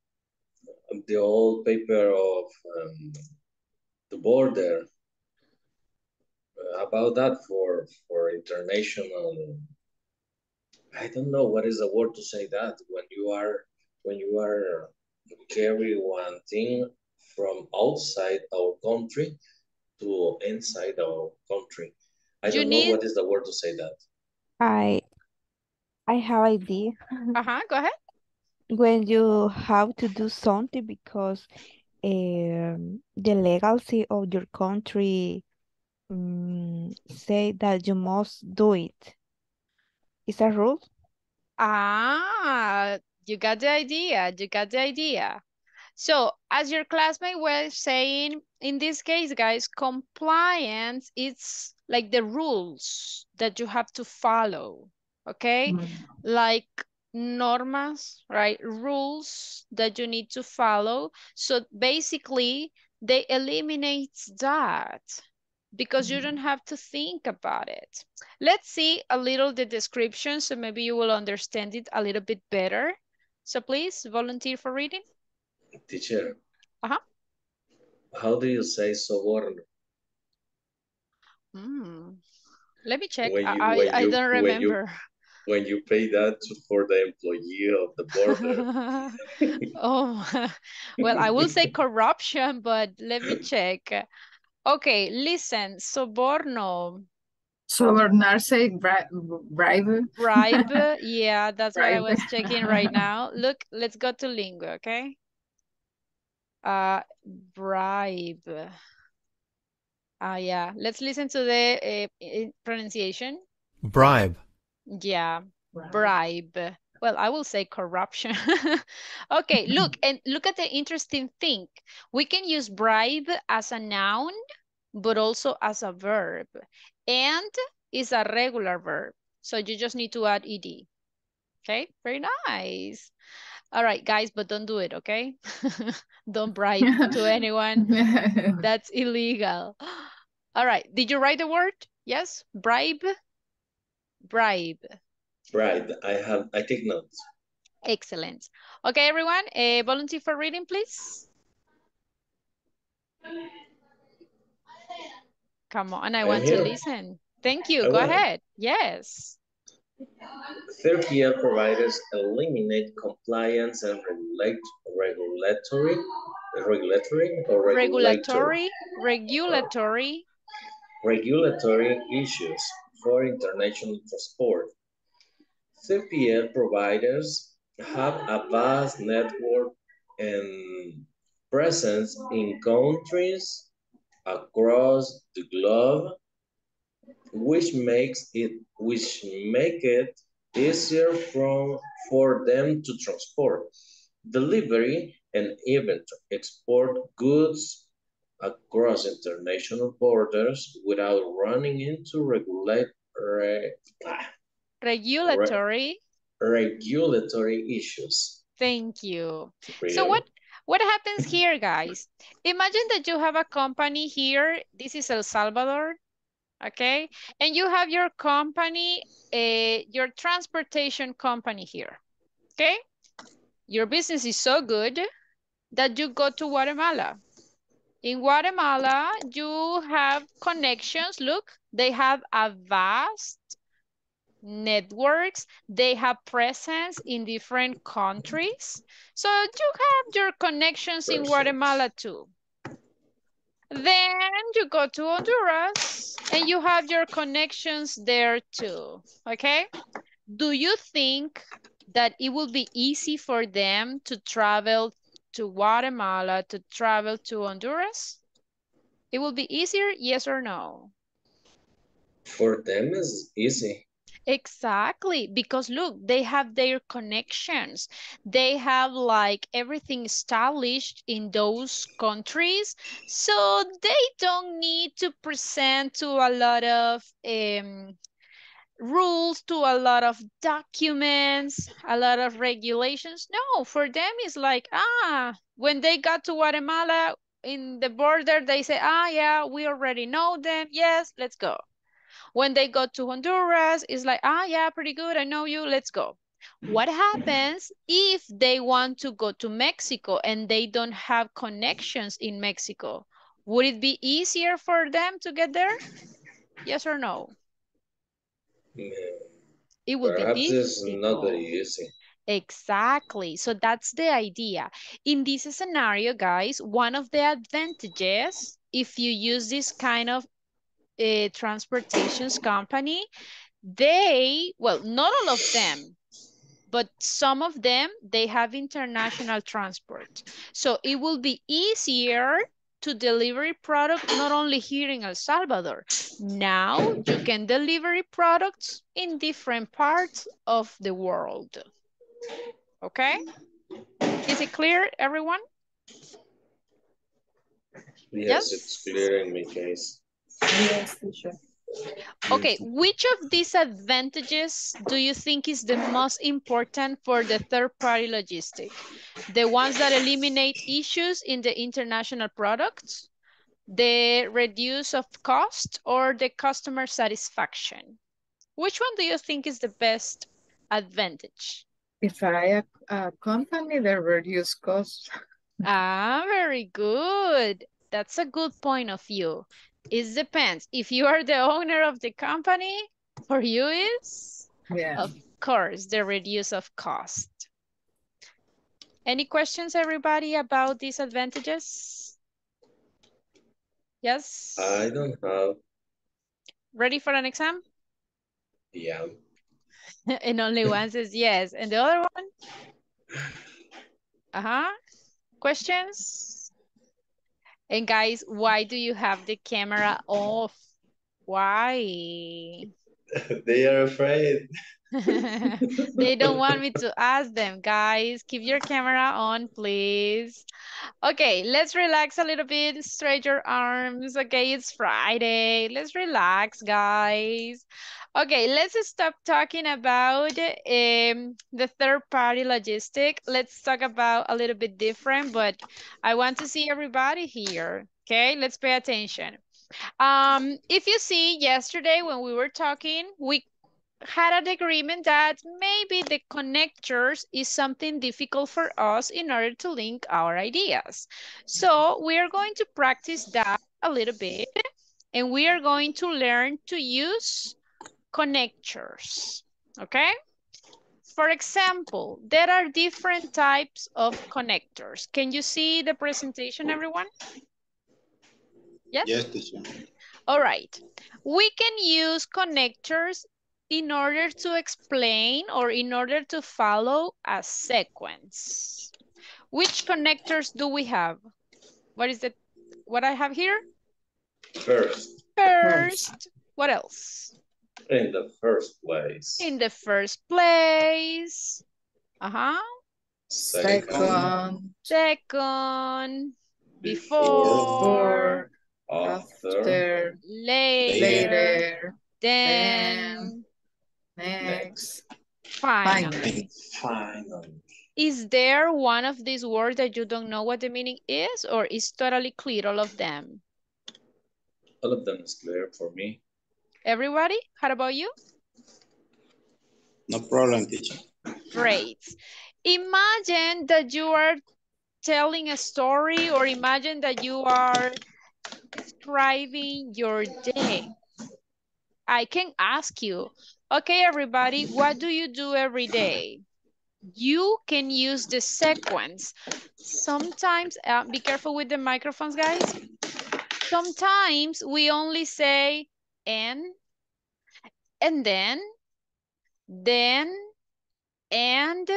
the old paper of um, the border uh, about that for for international. I don't know what is the word to say that when you are when you are carry one thing from outside our country to inside our country. I You don't know need- what is the word to say that. I I have idea *laughs* Uh-huh, go ahead. when you have to do something because um, the legacy of your country um, say that you must do it. Is that rule? Ah, you got the idea. You got the idea. So, as your classmate was saying, in this case, guys, compliance is like the rules that you have to follow, okay? Mm. Like normas, right? Rules that you need to follow. So basically, they eliminate that because you don't have to think about it. Let's see a little the description so maybe you will understand it a little bit better. So please volunteer for reading. Teacher, Uh-huh. how do you say soborno? Mm. Let me check. When I, you- I, when I you- don't when you- remember. When you pay that for the employee of the border. *laughs* oh, well, I will say corruption, but let me check. Okay, listen, soborno, Sobornarse, bri- bribe. bribe. *laughs* Yeah, that's what I was checking right now. Look, let's go to Linguee, okay? Uh, bribe. Ah, yeah. Let's listen to the uh, uh, pronunciation. bribe, Yeah, bribe. Well, I will say corruption. *laughs* Okay, look, *laughs* and look at the interesting thing. We can use bribe as a noun, but also as a verb. And is a regular verb. So you just need to add ed. Okay, very nice. All right, guys, but don't do it, okay? *laughs* Don't bribe to anyone. That's illegal. All right, did you write the word? Yes, bribe. Bribe. Right, I have, I take notes. Excellent. Okay, everyone, a volunteer for reading, please. Come on, I I'm want to listen. Thank you. I Go ahead. Yes. Third-tier providers eliminate compliance and regulate, regulatory, regulatory or regulatory, Regulatory, regulatory. Regulatory issues for international transport. 3PL providers have a vast network and presence in countries across the globe, which makes it which make it easier from for them to transport, delivery, and even export goods across international borders without running into regulate, re, Regulatory. regulatory issues. Thank you. So what what happens here, guys? Imagine that you have a company here. This is El Salvador, okay? And you have your company, uh, your transportation company here, okay? Your business is so good that you go to Guatemala. In Guatemala, you have connections. Look, they have a vast networks. They have presence in different countries. So you have your connections in Guatemala too. Then you go to Honduras and you have your connections there too, okay? Do you think that it will be easy for them to travel to Guatemala, to travel to Honduras? It will be easier, yes or no? For them is easy. Exactly, because look, they have their connections. They have like everything established in those countries. So they don't need to present to a lot of um, rules, to a lot of documents, a lot of regulations. No, for them it's like, ah, when they got to Guatemala in the border, they say, ah, yeah, we already know them. Yes, let's go. When they go to Honduras, it's like, ah, yeah, pretty good. I know you. Let's go. What happens if they want to go to Mexico and they don't have connections in Mexico? Would it be easier for them to get there? Yes or no? It would Perhaps be it's not very difficult. easy. Exactly. So that's the idea. In this scenario, guys, one of the advantages, if you use this kind of uh, transportations company, they, well, not all of them, but some of them, they have international transport. So it will be easier to deliver product not only here in El Salvador. Now you can deliver products in different parts of the world. Okay? Is it clear, everyone? Yes, it's clear in my case. Yes, teacher. Okay, which of these advantages do you think is the most important for the third-party logistic? The ones that eliminate issues in the international products, the reduce of cost, or the customer satisfaction? Which one do you think is the best advantage? If I a, a company that reduce costs. Ah, very good. That's a good point of view. It depends. If you are the owner of the company, for you is, Yeah. of course, the reduce of cost. Any questions, everybody, about these advantages? Yes? I don't have, Ready for an exam? yeah. *laughs* and only one says yes. And the other one? *laughs* Uh-huh. Questions? And guys, why do you have the camera off? Why? *laughs* they are afraid. *laughs* they don't want me to ask them. Guys, keep your camera on, please. Okay, let's relax a little bit. Stretch your arms. Okay, it's Friday. Let's relax, guys. Okay, let's stop talking about um, the third-party logistic. Let's talk about a little bit different, but I want to see everybody here. Okay, let's pay attention. Um, if you see yesterday when we were talking, we had an agreement that maybe the connectors is something difficult for us in order to link our ideas. So we are going to practice that a little bit and we are going to learn to use connectors, okay? For example, there are different types of connectors. Can you see the presentation, everyone? Yes? Yes, teacher. All right. We can use connectors in order to explain or in order to follow a sequence. Which connectors do we have? What is it? What I have here? First, First. What else? in the first place. In the first place. Uh-huh. Second, Second. Before. after, After, Later. later, Then. Next, Finally. finally. finally. Is there one of these words that you don't know what the meaning is or is totally clear, all of them? All of them is clear for me. Everybody? How about you? No problem, teacher. Great. Imagine that you are telling a story or imagine that you are describing your day. I can ask you, okay, everybody, what do you do every day? You can use the sequence. Sometimes, uh, be careful with the microphones, guys. Sometimes we only say and, and then, then, and,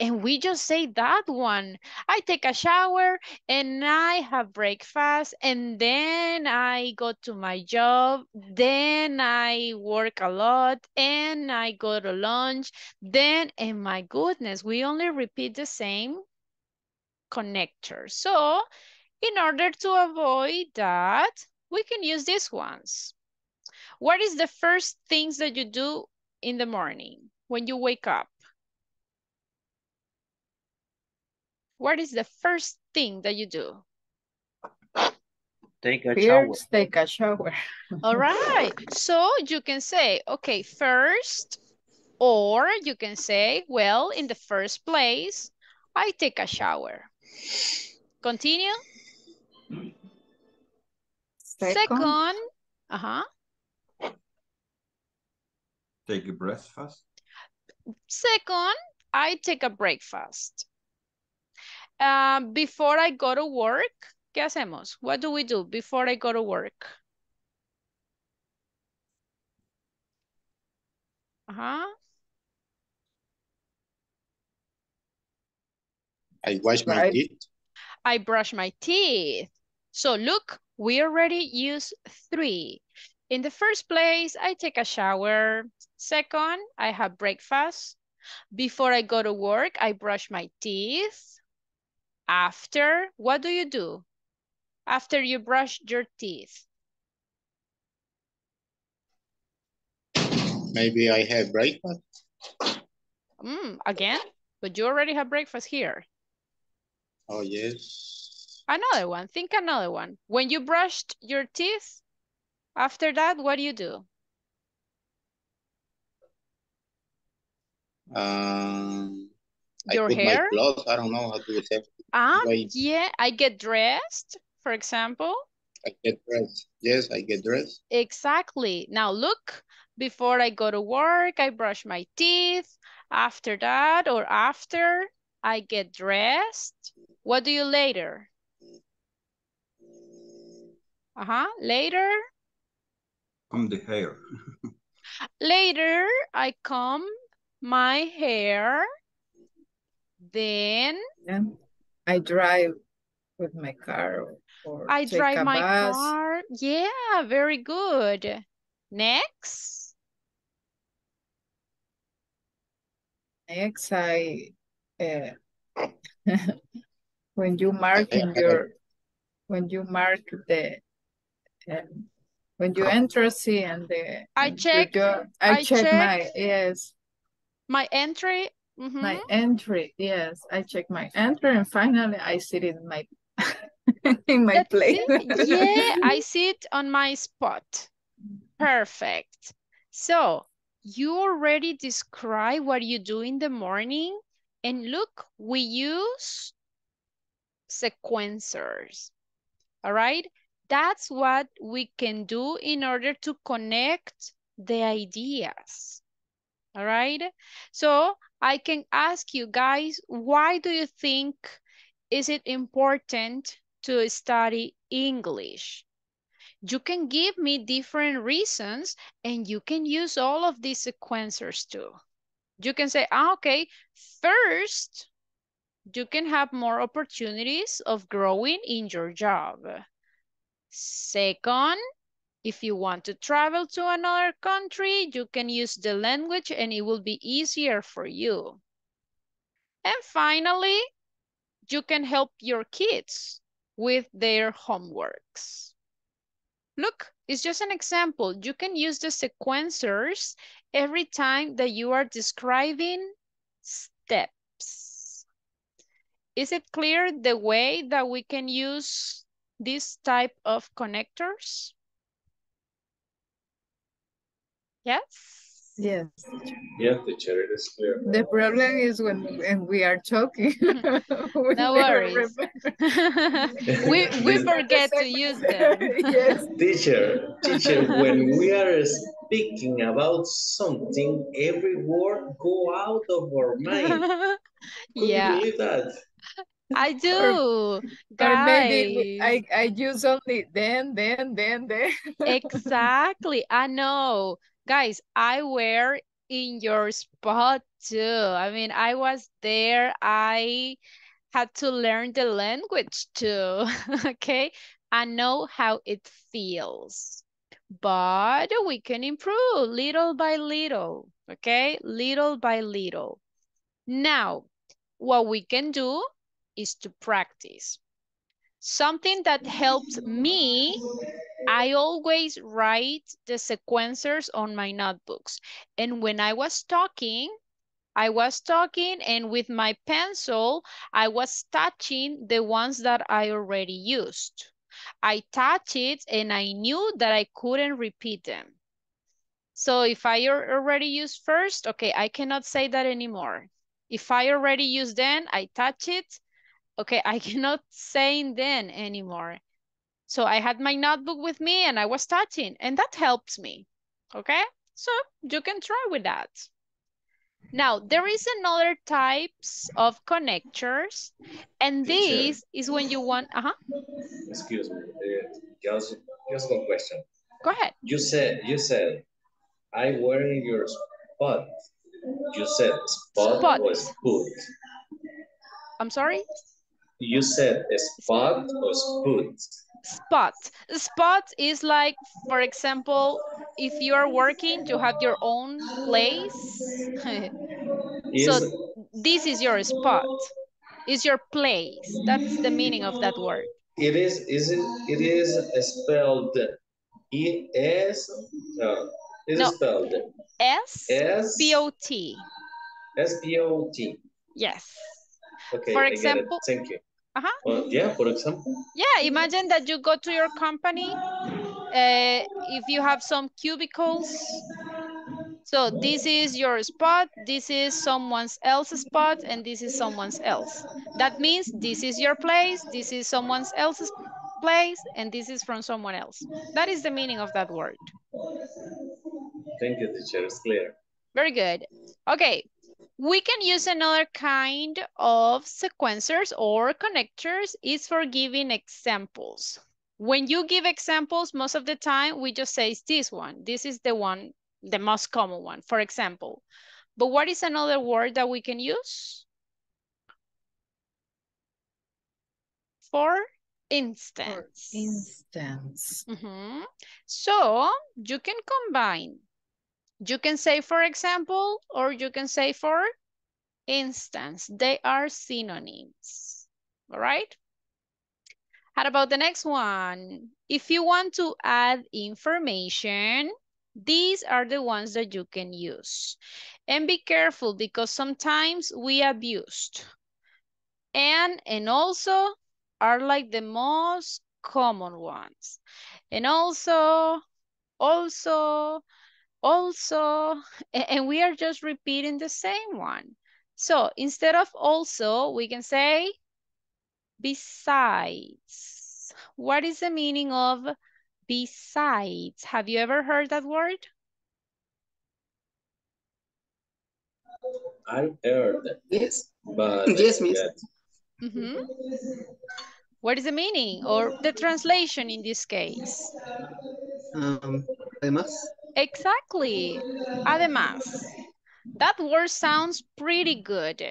and we just say that one. I take a shower and I have breakfast and then I go to my job. Then I work a lot and I go to lunch. Then, and my goodness, we only repeat the same connector. So in order to avoid that, we can use these ones. What is the first things that you do in the morning when you wake up? What is the first thing that you do? Take a shower. First, take a shower. *laughs* All right. So you can say, okay, first, or you can say, well, in the first place, I take a shower. Continue. Second, Second. Uh-huh. Take a breakfast. Second, I take a breakfast. Um, before I go to work, ¿qué hacemos? What do we do before I go to work? Uh-huh. I wash my Right. teeth. I brush my teeth. So look, we already use three. In the first place, I take a shower. Second, I have breakfast. Before I go to work, I brush my teeth. After, what do you do? After you brush your teeth. Maybe I have breakfast. Mm, again, but you already have breakfast here. Oh, yes. Another one, think another one. When you brushed your teeth, after that, what do you do? Um, Your put hair? my clothes. I don't know how to say. Ah, Wait. yeah, I get dressed, for example. I get dressed. Yes, I get dressed. Exactly. Now look, before I go to work, I brush my teeth. After that or after, I get dressed. What do you later? Uh-huh, later. Comb the hair. *laughs* Later, I comb my hair. Then I drive with my car or, I drive my bus. car. Yeah, very good. Next. Next, I, uh, *laughs* when you mark in your, when you mark the, um, when you enter, see, and the. I your check- I I check my, yes, My entry. Mhm. my entry, yes, I check my entry and finally I sit in my, *laughs* in my That's place. it. Yeah, I sit on my spot. Perfect. So you already describe what you do in the morning. And look, we use sequencers. All right. That's what we can do in order to connect the ideas. All right. So I can ask you guys, why do you think is it important to study English? You can give me different reasons and you can use all of these sequencers too. You can say, ah, okay, first, you can have more opportunities of growing in your job. Second, if you want to travel to another country, you can use the language and it will be easier for you. And finally, you can help your kids with their homeworks. Look, it's just an example. You can use the sequencers every time that you are describing steps. Is it clear the way that we can use this type of connectors? Yes? Yes. Yes, teacher, it is clear. The problem is when, when we are talking. *laughs* we No worries. *laughs* we we forget to use them. *laughs* yes. Teacher, teacher, when we are speaking about something, every word go out of our mind. Could yeah, you believe that? I do. Or maybe Guys. I, I use only then, then, then, then. Exactly. I know. Guys, I were in your spot too. I mean, I was there. I had to learn the language too. *laughs* Okay. I know how it feels. But we can improve little by little. Okay. Little by little. Now, what we can do is to practice. Something that helps me I always write the sequencers on my notebooks. And when I was talking, I was talking and with my pencil, I was touching the ones that I already used. I touched it and I knew that I couldn't repeat them. So if I already used first, okay, I cannot say that anymore. If I already used then, I touch it, okay, I *laughs* cannot say then anymore. So I had my notebook with me and I was touching and that helps me. Okay, so you can try with that. Now, there is another types of connectors and Teacher. this is when you want, uh-huh, Excuse me, uh, just, just one question. go ahead. You said, you said, I were in your spot. You said spot, Spot. or spot? I'm sorry, You said spot or spot? Spot. Spot is like, for example, if you are working, you have your own place. Is, *laughs* So this is your spot. Is your place. That's the meaning of that word. it is, is it, it is spelled E S, no, it No. is spelled S S P O T. S P O T. Yes. Okay, For I get it. example- Thank you. Uh-huh. Well, yeah, for example. Yeah, imagine that you go to your company. Uh, if you have some cubicles. So this is your spot, this is someone else's spot, and this is someone else. That means this is your place, this is someone else's place, and this is from someone else. That is the meaning of that word. Thank you, teacher. It's clear. Very good. Okay, we can use another kind of sequencers or connectors is for giving examples. When you give examples, most of the time we just say it's this one. This is the one, the most common one, for example. But what is another word that we can use? For instance. Instance. Mhm. So you can combine. You can say for example, or you can say for instance. They are synonyms. All right. How about the next one? If you want to add information, these are the ones that you can use. And be careful because sometimes we abused. And, and also are like the most common ones. And also, also, also, and we are just repeating the same one. So instead of also, we can say besides. What is the meaning of besides? Have you ever heard that word? I heard that, Yes. but *laughs* Yes, miss. that Mhm. What is the meaning or the translation in this case? Um, además. Exactly. Además. That word sounds pretty good.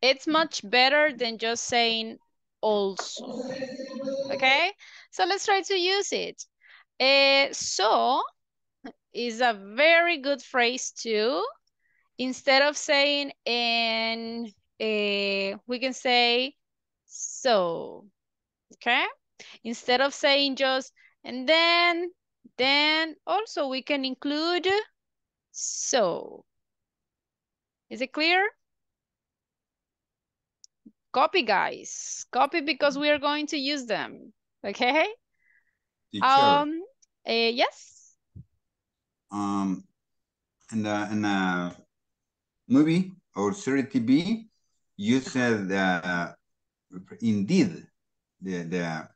It's much better than just saying also. Okay? So let's try to use it. Uh, so is a very good phrase too. Instead of saying and uh, we can say so. Okay? Instead of saying just and then, then also we can include so. Is it clear? Copy, guys. Copy because we are going to use them. Okay? Teacher, Um, uh, yes? um, in the in a movie or series TV, you said that indeed the the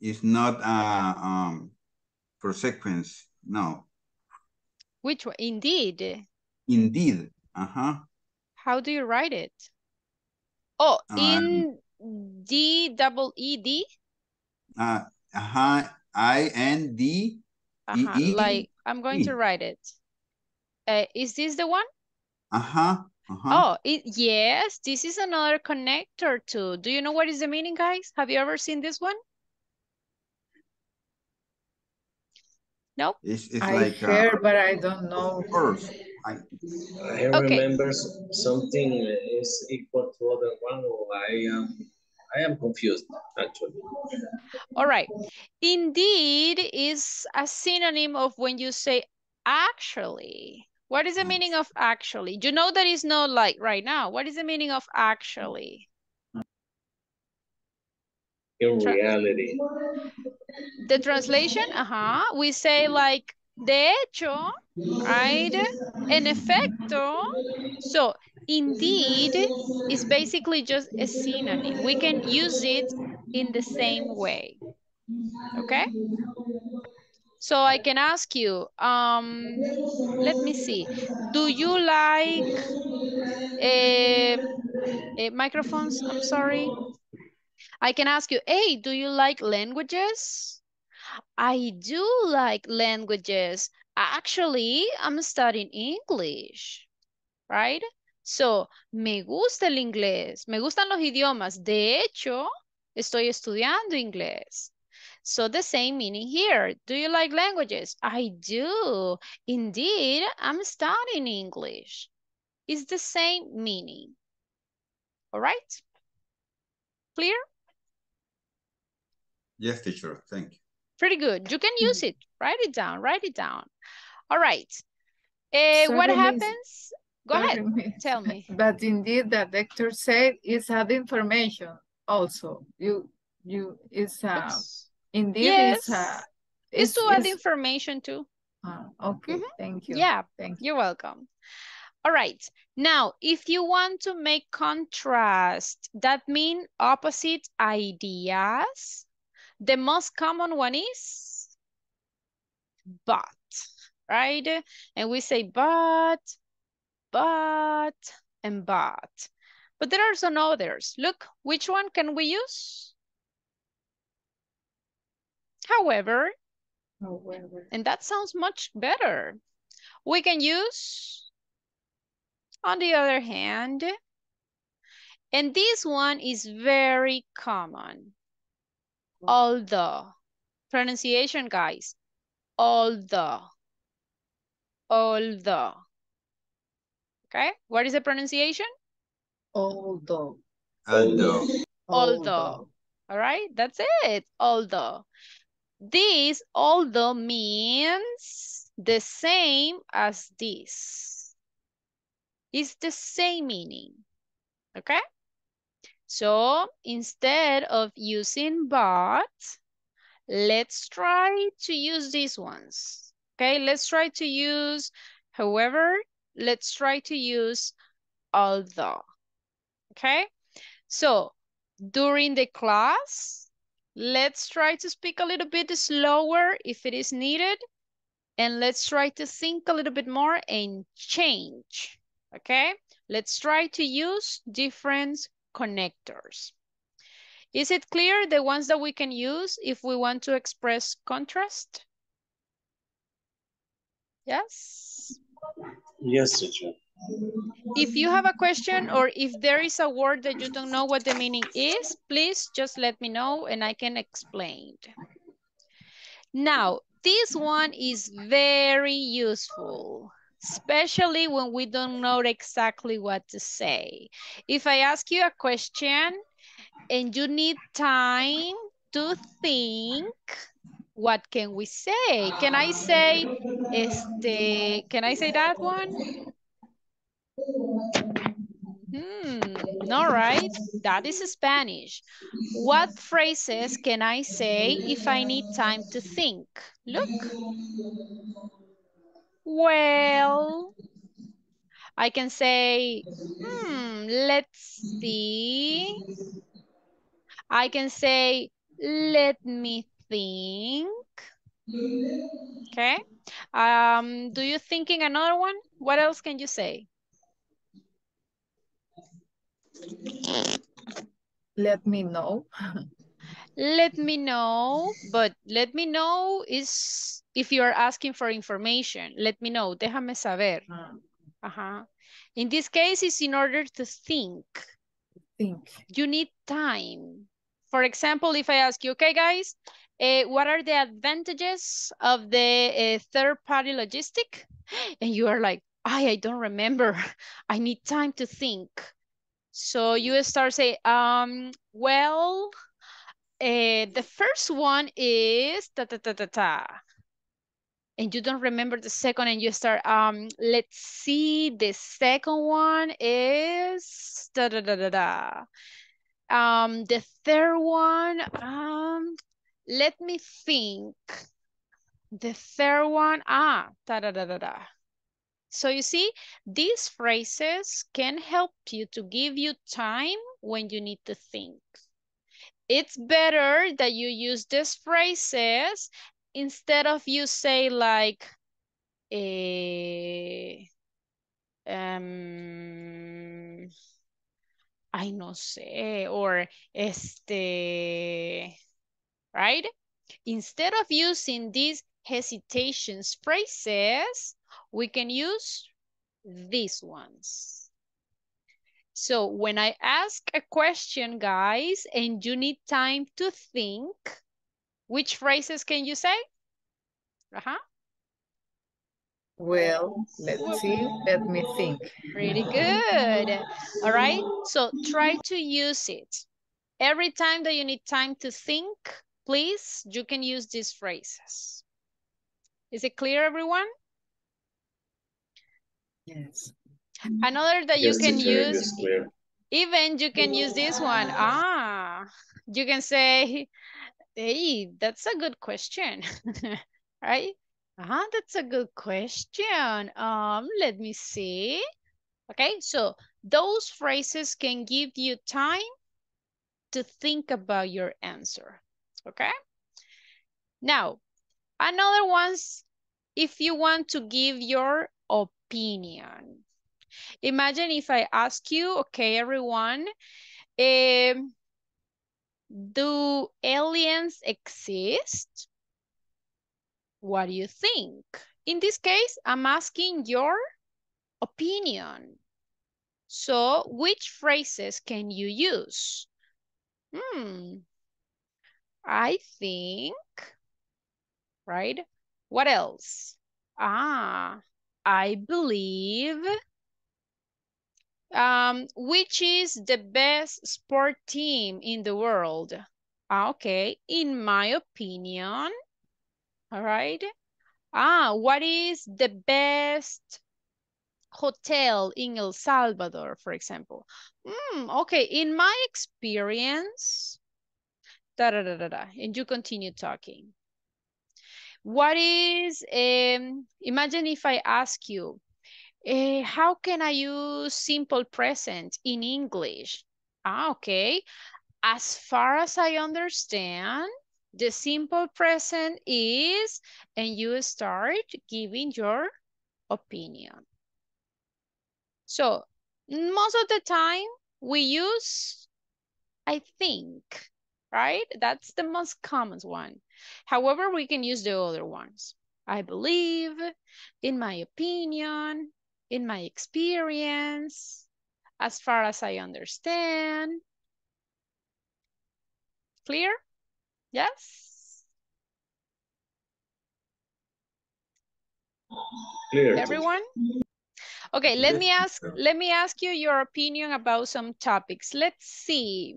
is not uh um for sequence. No, Which one? Indeed. indeed. Uh huh. How do you write it? Oh, Um, in D double E D? Uh huh. I N D E Uh-huh, E. like, I'm going to E. write it. Uh, is this the one? Uh huh. Uh huh. Oh, it, yes, this is another connector too. Do you know what is the meaning, guys? Have you ever seen this one? Nope. It's it's I like uh, but I don't know. of course. I, I Okay. remember something is equal to other one, or I am, I am confused, actually. All right. Indeed is a synonym of when you say actually. What is the meaning of actually? You know that is not like right now. What is the meaning of actually? In Tra- reality, The translation, uh-huh, we say like, de hecho, right? En efecto. So, indeed is basically just a synonym. We can use it in the same way, okay? So I can ask you, um, let me see. Do you like eh, eh, microphones? I'm sorry. I can ask you, hey, do you like languages? I do like languages. Actually, I'm studying English, right? So, me gusta el inglés. Me gustan los idiomas. De hecho, estoy estudiando inglés. So the same meaning here. Do you like languages? I do. Indeed, I'm studying English. It's the same meaning. All right? Clear? Yes, teacher. Thank you. Pretty good. You can use it. Write it down. Write it down. All right. Eh, what happens? Go ahead. miss. Tell me. *laughs* But indeed, the doctor said it's had information also. You, you, it's, uh, Oops. indeed, Yes. it's, uh, It's it's, to add it's, information too. uh, okay, Mhm. thank you. Yeah, Thank you. you're welcome. All right. Now, if you want to make contrast, that mean opposite ideas. The most common one is but, right? And we say but, but, and but. But there are some others. Look, which one can we use? However, However, and that sounds much better. We can use, on the other hand, and this one is very common. Although, pronunciation guys, although, although. Okay, what is the pronunciation? although, Although. Although. All right, that's it, although. This although means the same as this. It's the same meaning, okay? So instead of using but, let's try to use these ones. Okay, let's try to use, however, let's try to use although. Okay, so during the class, let's try to speak a little bit slower if it is needed. And let's try to think a little bit more and change. Okay, let's try to use different connectors. Is it clear the ones that we can use if we want to express contrast? Yes? Yes, teacher. If you have a question or if there is a word that you don't know what the meaning is, please just let me know and I can explain. Now, this one is very useful, especially when we don't know exactly what to say. If I ask you a question and you need time to think, what can we say? Can I say, este, can I say that one? Hmm, all right, that is Spanish. What phrases can I say if I need time to think? Look. Well, I can say, hmm, let's see. I can say, let me think. Okay. Um, do you thinking another one? What else can you say? Let me know. *laughs* let me know, but let me know is if you are asking for information. Let me know, déjame saber. Uh -huh. In this case, it's in order to think. Think. You need time. For example, if I ask you, okay, guys, uh, what are the advantages of the uh, third-party logistic? *gasps* And you are like, I, I don't remember. *laughs* I need time to think. So you start say, um, well, uh, the first one is ta ta ta ta ta. And you don't remember the second and you start, um, let's see, the second one is da da da da da. Um, the third one, um, let me think. The third one, ah, da da da da da. So you see, these phrases can help you to give you time when you need to think. It's better that you use these phrases instead of you say like, eh, um, I no sé, or este, right? Instead of using these hesitations phrases, we can use these ones. So when I ask a question, guys, and you need time to think, which phrases can you say? Uh -huh. Well, let's see, let me think. Pretty good. All right, so try to use it. Every time that you need time to think, please, you can use these phrases. Is it clear, everyone? Yes. Another that you can teacher, use, is even you can use this one. Ah, you can say, hey, that's a good question, *laughs* right? Ah, that's a good question. Um, let me see. Okay, so those phrases can give you time to think about your answer, okay? Now, another one's if you want to give your opinion. Imagine if I ask you, okay, everyone, um, do aliens exist? What do you think? In this case, I'm asking your opinion. So which phrases can you use? Hmm, I think, right? What else? Ah, I believe. Um, which is the best sport team in the world? Ah, okay, in my opinion. All right. Ah, what is the best hotel in El Salvador, for example? Mm, okay, in my experience, da da da da da, and you continue talking. What is, um, imagine if I ask you, uh, how can I use simple present in English? Ah, okay. As far as I understand, the simple present is, and you start giving your opinion. So most of the time we use, I think, right? That's the most common one. However, we can use the other ones. I believe, in my opinion, in my experience, as far as I understand. Clear? Yes? Clear. Everyone? Okay, let me ask let me ask you your opinion about some topics. Let's see.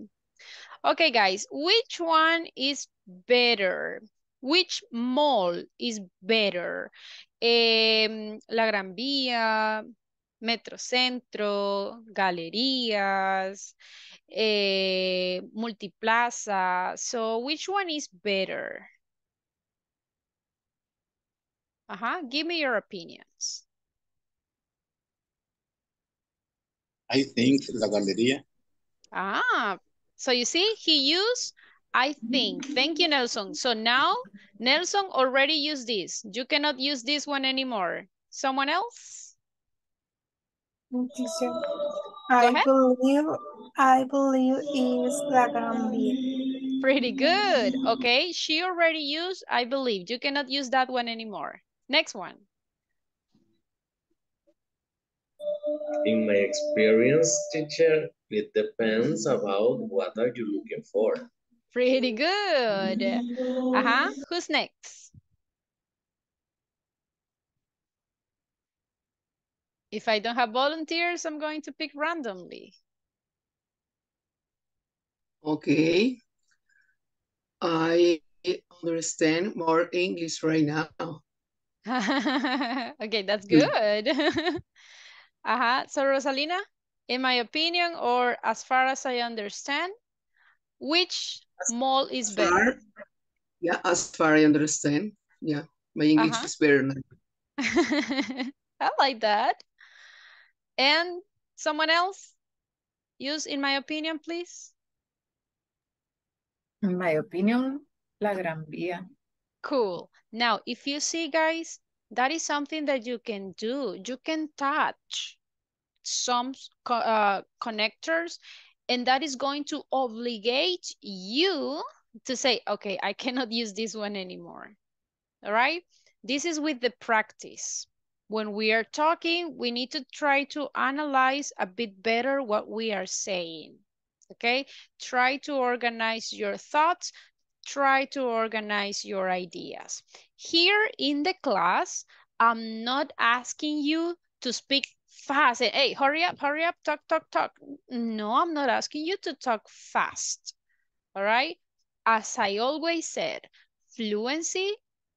Okay, guys, which one is better? Which mall is better? Em, La Gran Vía, Metrocentro, Galerías, eh, Multiplaza. So which one is better? Uh-huh. Give me your opinions. I think La Galería. Ah, so you see, he used I think. Thank you, Nelson. So now, Nelson already used this. You cannot use this one anymore. Someone else? Teacher, I believe I believe is La Gran Vía. Pretty good. Okay, she already used I believe. You cannot use that one anymore. Next one. In my experience, teacher, it depends about what are you looking for. Pretty good. Uh-huh. Who's next? If I don't have volunteers, I'm going to pick randomly. Okay. I understand more English right now. *laughs* okay, that's good. *laughs* uh-huh. So Rosalina, in my opinion, or as far as I understand, which mall is As better? yeah, as far I understand. Yeah, my English Uh-huh. is better now. *laughs* I like that. And someone else? Use in my opinion, please. In my opinion, La Gran Vía. Cool. Now, if you see, guys, that is something that you can do. You can touch some uh, connectors, and that is going to obligate you to say, okay, I cannot use this one anymore. All right? This is with the practice. When we are talking, we need to try to analyze a bit better what we are saying. Okay? Try to organize your thoughts try to organize your ideas. Here in the class, I'm not asking you to speak fast. Say, Hey, hurry up, hurry up, talk, talk, talk. No, I'm not asking you to talk fast. All right? As I always said, fluency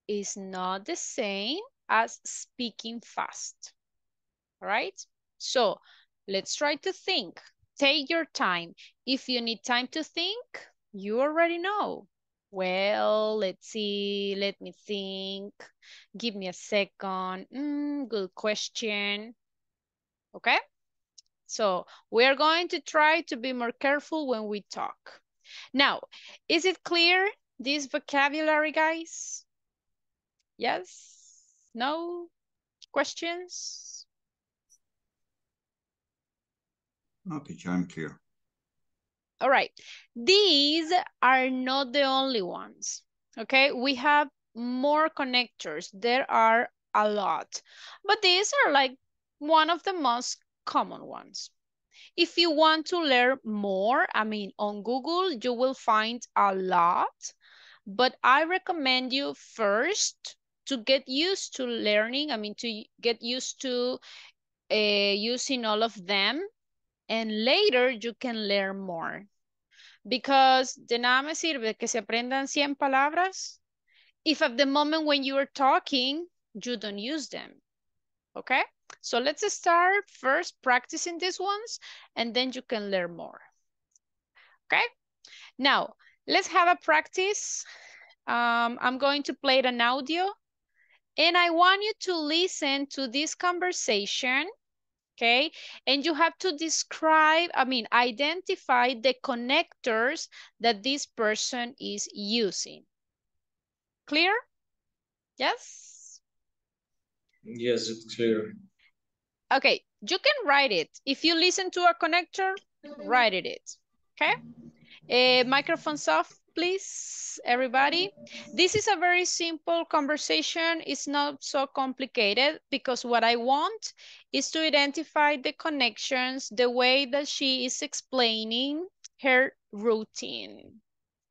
is not the same as speaking fast. All right? So let's try to think. Take your time. If you need time to think, you already know. Well, let's see. Let me think. Give me a second. Mm, good question. Okay? So we are going to try to be more careful when we talk. Now, is it clear, this vocabulary, guys? Yes? No? Questions? No, teacher, I'm clear. All right. These are not the only ones. Okay. We have more connectors. There are a lot. But these are like one of the most common ones. If you want to learn more, I mean, on Google, you will find a lot. But I recommend you first to get used to learning, I mean, to get used to uh, using all of them. And later you can learn more. Because de nada me sirve que se aprendan 100 palabras if at the moment when you are talking, you don't use them. Okay? So let's start first practicing these ones and then you can learn more. Okay? Now, let's have a practice. Um, I'm going to play an audio and I want you to listen to this conversation okay? And you have to describe, I mean, identify the connectors that this person is using. Clear? Yes? Yes, it's clear. Okay, you can write it. If you listen to a connector, write it, okay? Uh, microphones off, please, everybody. This is a very simple conversation. It's not so complicated because what I want is to identify the connections, the way that she is explaining her routine,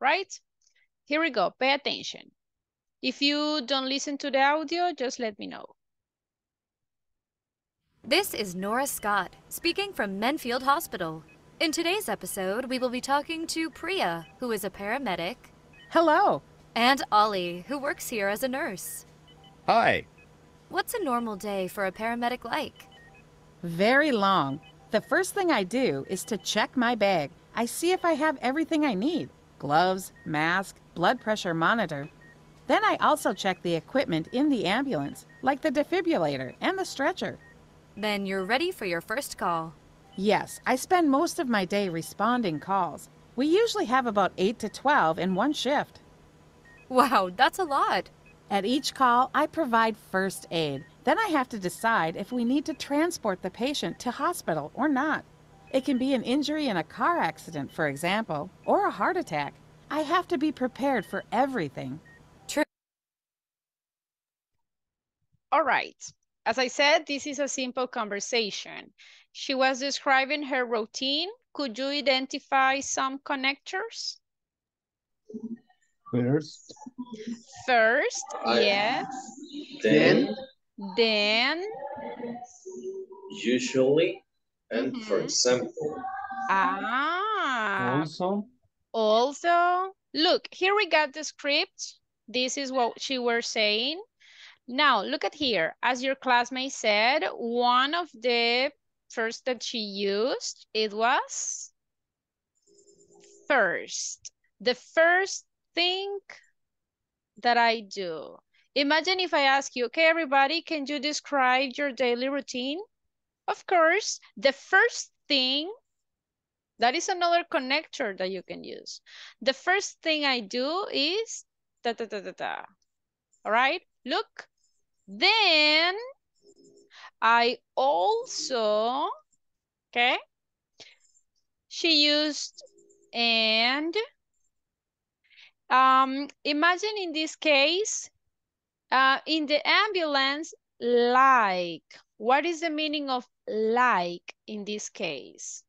right? Here we go, pay attention. If you don't listen to the audio, just let me know. This is Nora Scott, speaking from Menfield Hospital. In today's episode, we will be talking to Priya, who is a paramedic. Hello. And Ollie, who works here as a nurse. Hi. What's a normal day for a paramedic like? Very long. The first thing I do is to check my bag. I see if I have everything I need gloves, mask, blood pressure monitor. Then I also check the equipment in the ambulance, like the defibrillator and the stretcher. Then you're ready for your first call. Yes, I spend most of my day responding calls. We usually have about 8 to 12 in one shift. Wow, that's a lot. At each call, I provide first aid. Then I have to decide if we need to transport the patient to hospital or not. It can be an injury in a car accident, for example, or a heart attack. I have to be prepared for everything. True. All right. As I said, this is a simple conversation. She was describing her routine. Could you identify some connectors? First. First, I- yes. Then, Then, usually, and for Mhm. example. ah. Also. Also, look, here we got the script. This is what she was saying. Now, look at here. As your classmate said, one of the first that she used, it was first. The first thing that I do. Imagine if I ask you, okay, everybody, can you describe your daily routine? Of course, the first thing that is another connector that you can use. The first thing I do is da da da da da. All right, look. Then I also, okay, she used and. Um, imagine in this case, uh, in the ambulance, like. What is the meaning of like in this case?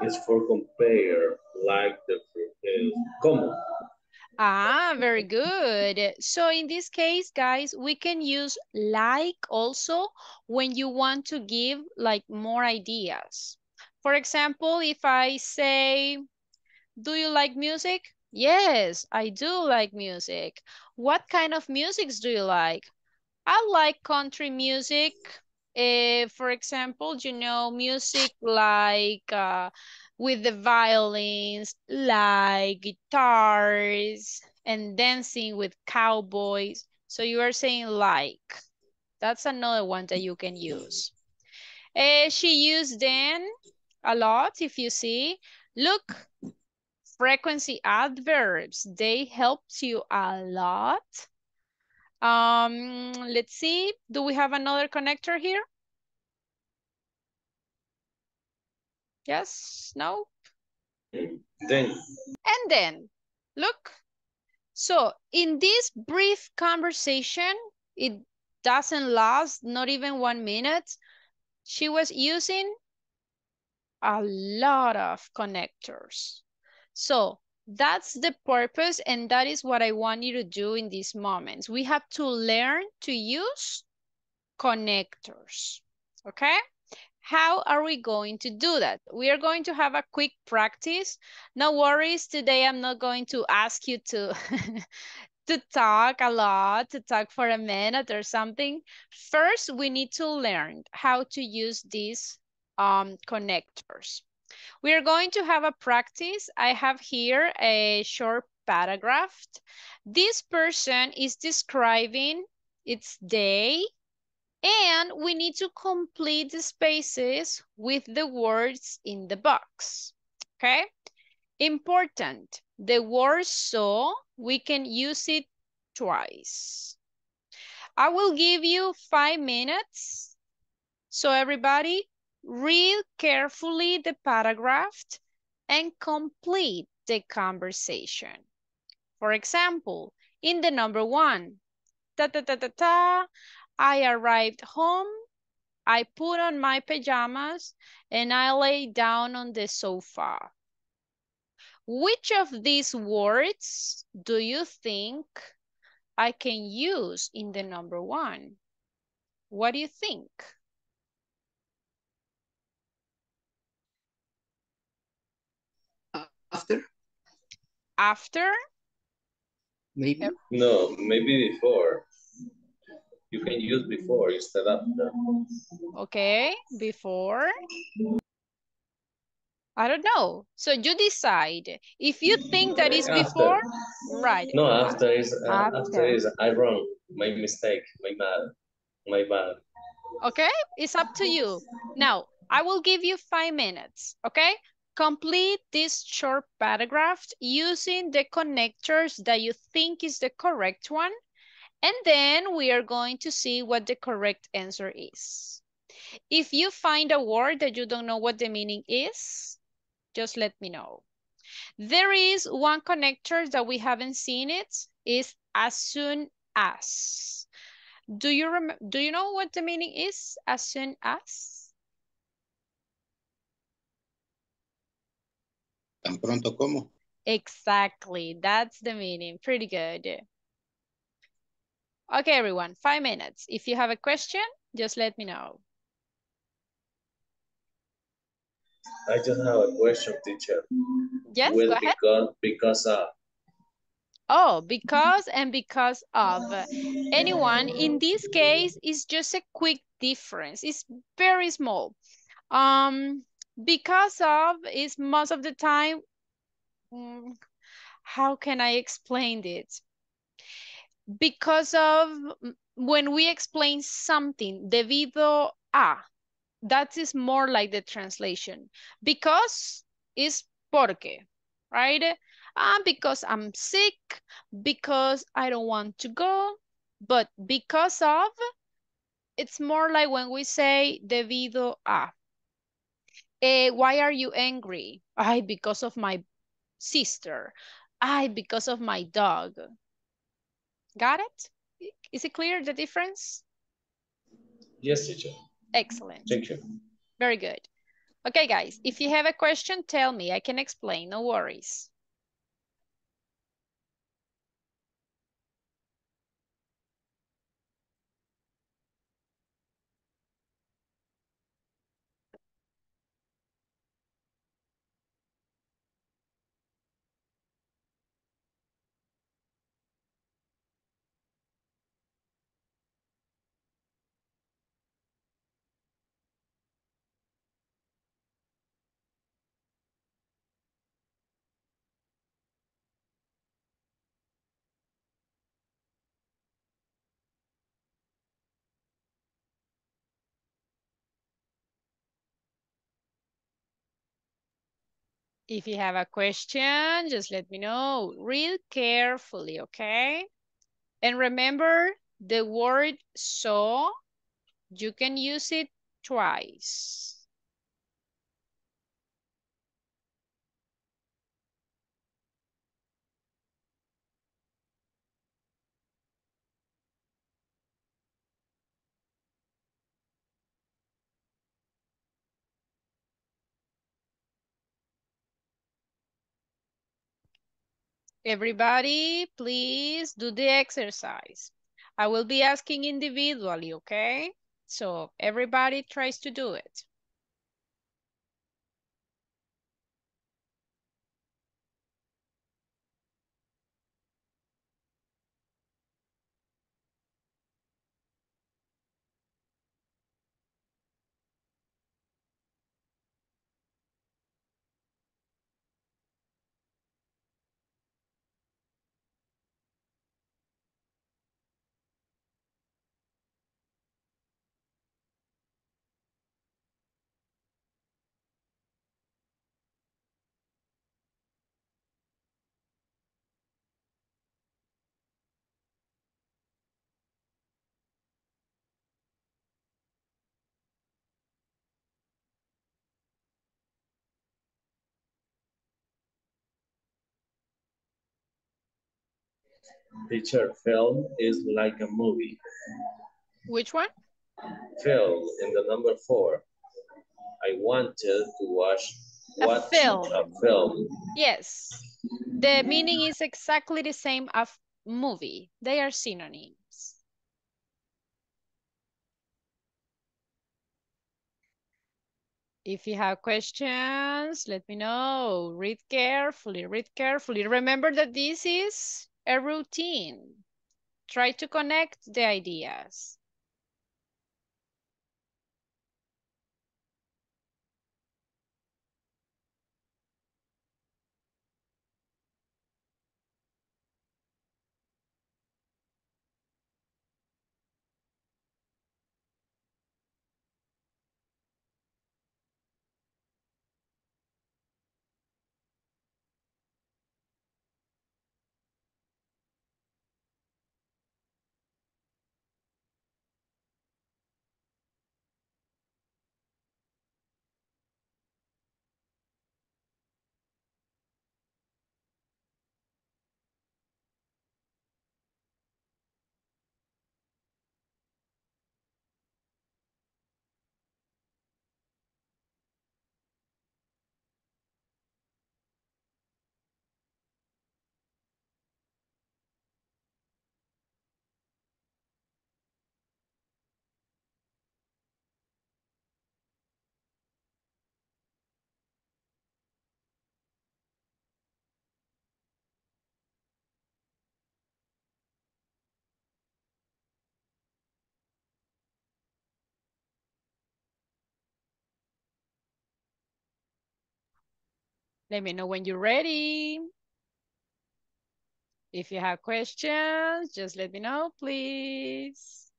It's for compare, like the uh, common. Ah, very good. So in this case, guys, we can use like also when you want to give like more ideas. For example, if I say, do you like music? Yes, I do like music. What kind of musics do you like? I like country music. Eh, for example, you know, music like uh, with the violins, like guitars, and dancing with cowboys. So you are saying like. That's another one that you can use. Eh, she used then a lot, if you see. Look, frequency adverbs, they helped you a lot. Um, let's see. Do we have another connector here? Yes? No? Then, And then, look. So in this brief conversation, it doesn't last not even one minute. She was using a lot of connectors. So that's the purpose and that is what I want you to do in these moments. We have to learn to use connectors, okay? How are we going to do that? We are going to have a quick practice. No worries, today I'm not going to ask you to, *laughs* to talk a lot, to talk for a minute or something. First, we need to learn how to use these um, connectors. We are going to have a practice. I have here a short paragraph. This person is describing its day and we need to complete the spaces with the words in the box, okay? Important, the word so, we can use it twice. I will give you five minutes. So everybody, read carefully the paragraph and complete the conversation. For example, in the number one, ta ta ta ta ta, I arrived home, I put on my pajamas, and I lay down on the sofa. Which of these words do you think I can use in the number one? What do you think? After? After? Maybe. No, maybe before. You can use before instead of. Okay, before. I don't know. So you decide. If you think that is before, right. No, after is uh, after. After. is I wrong. My mistake. My bad. My bad. Okay, it's up to you. Now, I will give you five minutes, okay? Complete this short paragraph using the connectors that you think is the correct one. And then we are going to see what the correct answer is. If you find a word that you don't know what the meaning is, just let me know. There is one connector that we haven't seen it, is as soon as. Do you rem do you know what the meaning is as soon as? Tan pronto como. Exactly, that's the meaning. Pretty good. Okay, everyone, five minutes. If you have a question, just let me know. I just have a question, teacher. Yes, Will go ahead. because because of Oh, because and because of. Anyone, in this case, is just a quick difference. It's very small. Um, because of is most of the time, mm, how can I explain it? Because of when we explain something, debido a, that is more like the translation. Because is porque, right? Ah, because I'm sick, because I don't want to go, but because of, it's more like when we say debido a. Eh, why are you angry? I, because of my sister. I, because of my dog. Got it? Is it clear the difference? yes, teacher. Excellent. Thank you. Very good. Okay, guys, if you have a question, tell me. I can explain, no worries. If you have a question, just let me know. Read carefully, okay? And remember the word so, you can use it twice. Everybody, please do the exercise. I will be asking individually, okay? So everybody tries to do it. Teacher, film is like a movie. Which one? Film in the number four. I wanted to watch A film. a film. Yes. The meaning is exactly the same of movie. They are synonyms. If you have questions, let me know. Read carefully, read carefully. Remember that this is a routine. Try to connect the ideas. Let me know when you're ready. If you have questions, just let me know, please.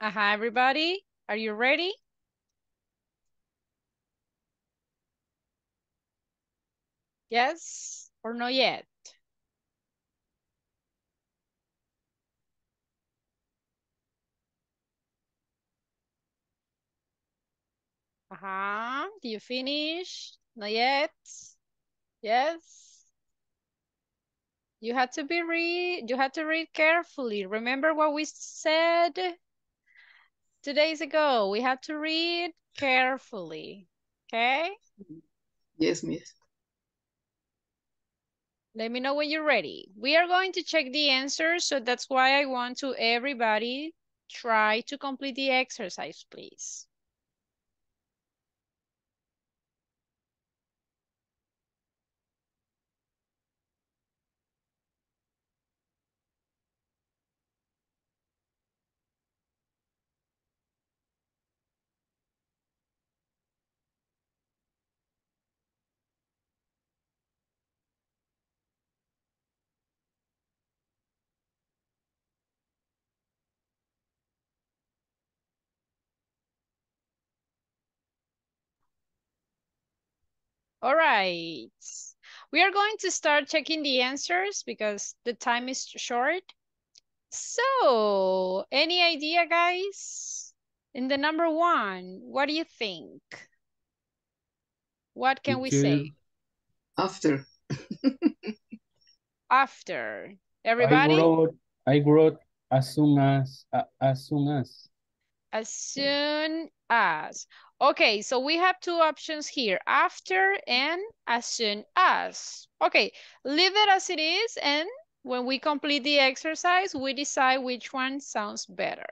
Uh-huh, everybody, are you ready? Yes or not yet? Uh-huh, do you finish? Not yet? Yes? You had to be read, you had to read carefully. Remember what we said two days ago? We had to read carefully, okay? Yes, miss. Let me know when you're ready. We are going to check the answers, so that's why I want to everybody try to complete the exercise, please. All right. We are going to start checking the answers because the time is short. So, any idea, guys? In the number one, what do you think? What can we say? After. *laughs* After. Everybody? I wrote, I wrote as soon as, uh, as soon as. As soon as. Okay, so we have two options here, after and as soon as. Okay, leave it as it is and when we complete the exercise, we decide which one sounds better.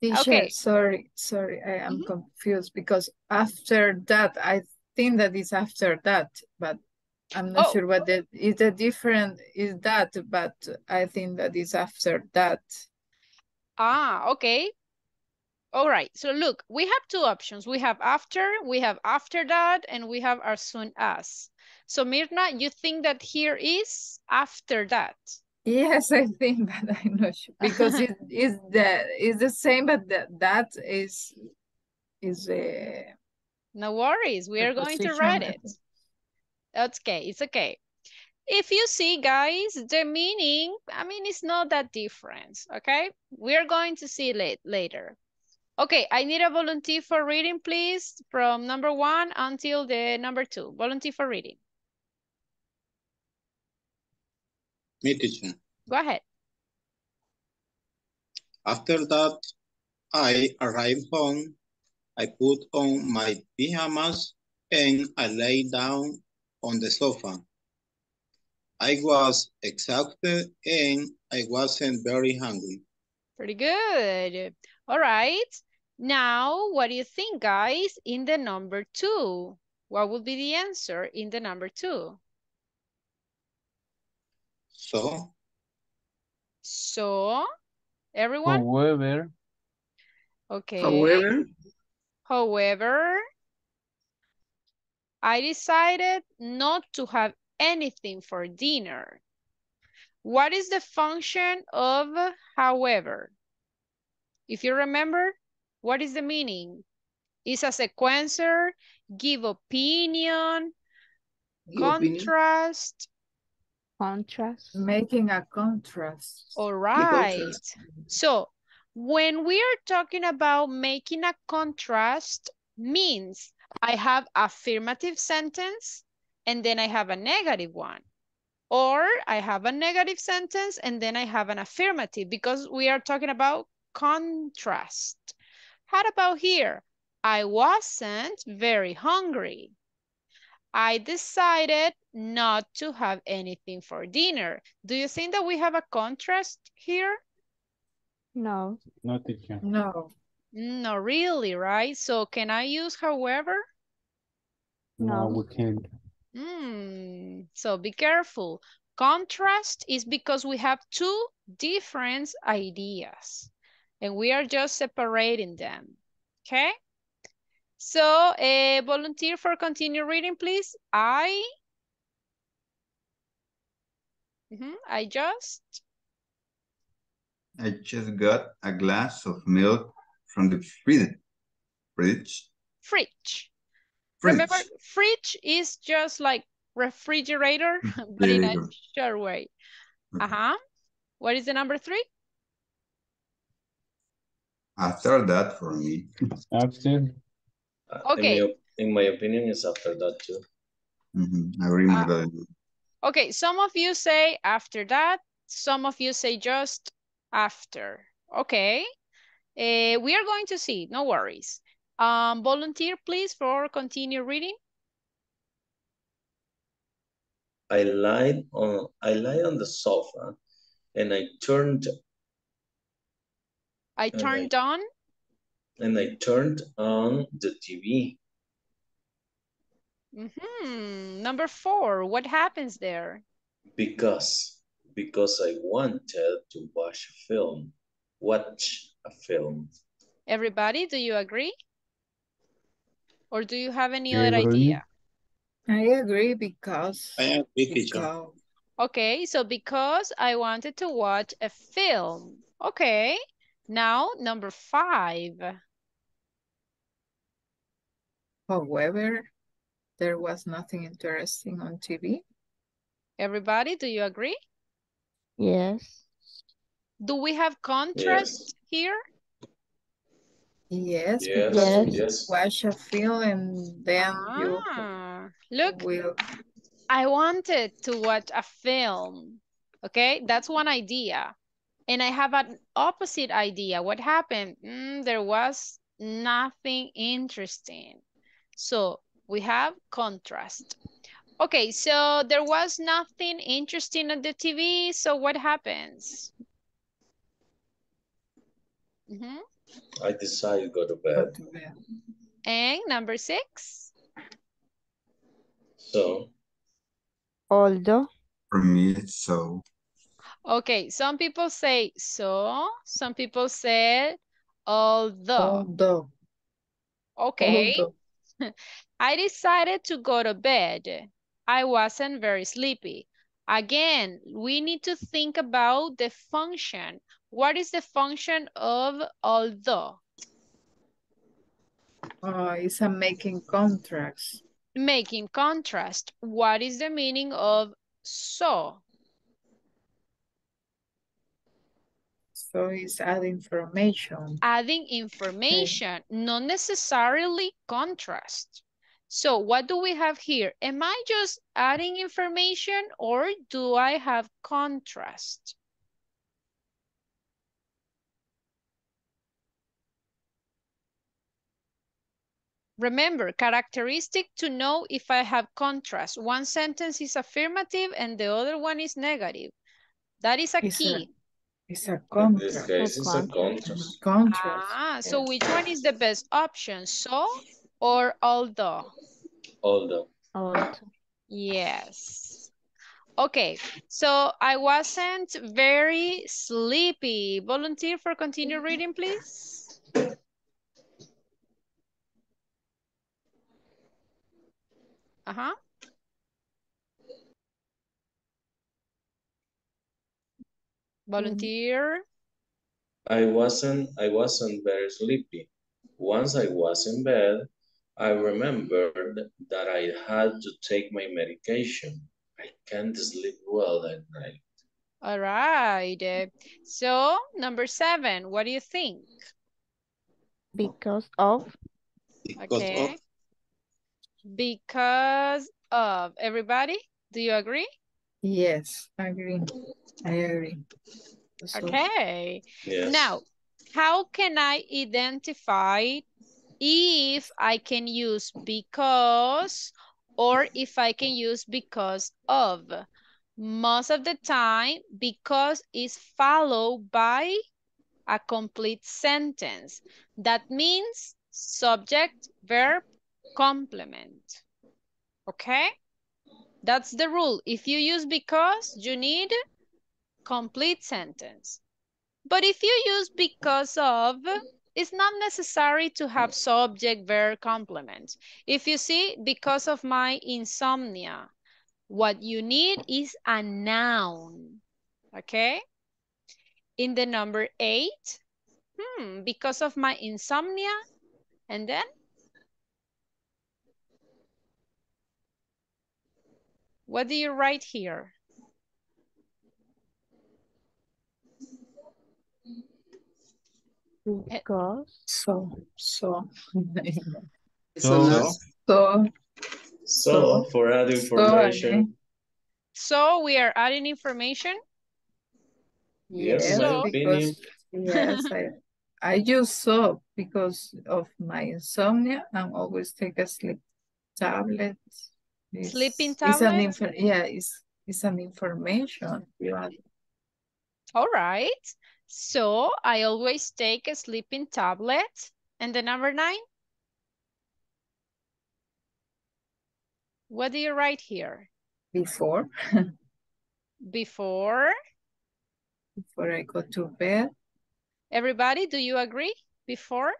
Teacher, Okay. sorry, sorry, I am Mhm. confused because after that, I think that is after that, but I'm not Oh. sure what the, is the different is that, but I think that is after that. Ah, okay. All right, so look, we have two options. We have after, we have after that, and we have as soon as. So Mirna, you think that here is after that? Yes, I think, *laughs* but I'm not sure because it *laughs* is the is the same, but that that is is a No worries, we are going to write it. Okay, it's okay. If you see, guys, the meaning, I mean, it's not that different, okay? We're going to see it later. Okay, I need a volunteer for reading, please, from number one until the number two. Volunteer for reading. Me, teacher. Go ahead. After that, I arrived home. I put on my pajamas and I lay down on the sofa. I was exhausted and I wasn't very hungry. Pretty good. All right. Now, what do you think, guys, in the number two? What would be the answer in the number two? So, So, everyone? However, Okay. However, However, I decided not to have anything for dinner. What is the function of however? If you remember, what is the meaning? Is a sequencer, give opinion, Give opinion. contrast. Contrast. making a contrast. All right. Contrast. So when we are talking about making a contrast means I have affirmative sentence and then I have a negative one. Or I have a negative sentence and then I have an affirmative because we are talking about contrast. How about here? I wasn't very hungry. I decided not to have anything for dinner. Do you think that we have a contrast here? No. no teacher. No, Not really, right? So can I use however? No, No. we can't. Hmm, so be careful. Contrast is because we have two different ideas and we are just separating them, okay? So a volunteer for continue reading, please. I, Mhm, I just, I just got a glass of milk from the fridge. Fridge. fridge. Fridge. Remember, fridge is just like refrigerator, *laughs* but in a short way. Okay. Uh-huh. What is the number three? After that, for me, After, Uh, Okay. In my, in my opinion, it's after that too. mhm, I remember. Okay, some of you say after that, some of you say just after. Okay, Eh, we are going to see, no worries. Um, volunteer, please, for continue reading. I lied on I lie on the sofa and I turned I And I- turned on. And I turned on the TV Mhm. Number four, what happens there? because because I wanted to watch a film. Watch a film. Everybody, do you agree? Or do you have any I other agree. idea? I agree because. I agree, teacher. because Okay, so because I wanted to watch a film. Okay, now number five. However, there was nothing interesting on TV. Everybody, do you agree? Yes. Do we have contrast here? Yes, Yes, because we yes. watch a film and then you Ah, look, will. I wanted to watch a film. Okay, that's one idea. And I have an opposite idea. What happened? Mm, there was nothing interesting. So we have contrast. Okay, so there was nothing interesting on the TV. So what happens? Mhm. I decide to go to bed. And number six. So Although. For me, it's so. Okay, some people say so, some people said although. Although. Okay. Although. *laughs* I decided to go to bed. I wasn't very sleepy. Again, we need to think about the function. What is the function of although? Uh, it's a making contrast. Making contrast. What is the meaning of so? So it's add information. Adding information, not necessarily contrast. So what do we have here? Am I just adding information or do I have contrast? Remember, characteristic to know if I have contrast. One sentence is affirmative and the other one is negative. That is a- key. It's a in this case, it's a contrast. Contract. Ah, so yes. which one is the best option? So or although? Although Although. Yes. Okay, so I wasn't very sleepy. Volunteer for continue reading, please. Uh-huh. Volunteer. I wasn't I wasn't very sleepy. Once I was in bed, I remembered that I had to take my medication. I can't sleep well at night. All right. So number seven, what do you think? Because of. Because Okay. of, Because of. Everybody, do you agree? Yes, I agree. I agree. So- Okay. Yes. Now, how can I identify if I can use because or if I can use because of? Most of the time, because is followed by a complete sentence. That means subject, verb, complement. Okay? That's the rule. If you use because, you need complete sentence. But if you use because of, it's not necessary to have subject, verb, complement. If you see, because of my insomnia, what you need is a noun, okay? In the number eight, hmm, because of my insomnia, and then? What do you write here? Because. So, so. So- So, So for add information, So we are adding information. Yes, yes, my because, yes, I, I use so because of my insomnia. I'm always take a sleep tablet. It's- Sleeping It's an tablet? info, yeah, it's, it's an information. You add- All right. So I always take a sleeping tablet. And the number nine? What do you write here? Before. *laughs* Before. Before I go to bed. Everybody, do you agree? Before?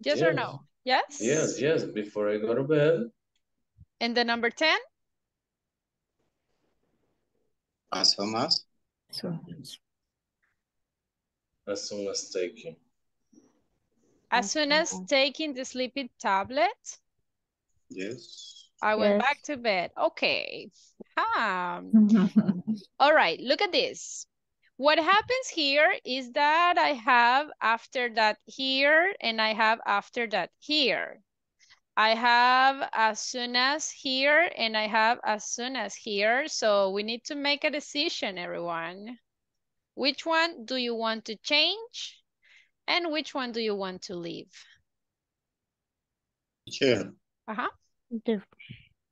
Yes, yes, or no? Yes? Yes, yes, before I go to bed. And the number 10? As soon as. As soon as taking. As soon as taking the sleeping tablet? Yes. I went yes. back to bed. Okay. Um, *laughs* all right, look at this. What happens here is that I have after that here and I have after that here. I have as soon as here and I have as soon as here. So we need to make a decision, everyone. Which one do you want to change? And which one do you want to leave? Sure. Uh-huh.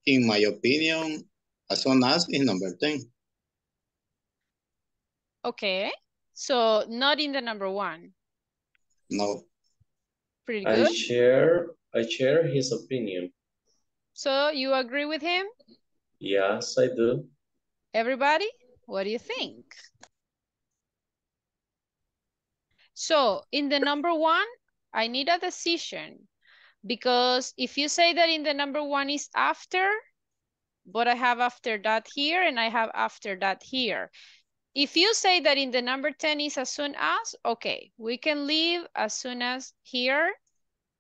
In my opinion, as soon as is number 10. Okay. So not in the number one. No. Pretty good. I share I share his opinion. So you agree with him? Yes, I do. Everybody, what do you think? So in the number one, I need a decision because if you say that in the number one is after, but I have after that here and I have after that here. If you say that in the number 10 is as soon as, okay, we can leave as soon as here,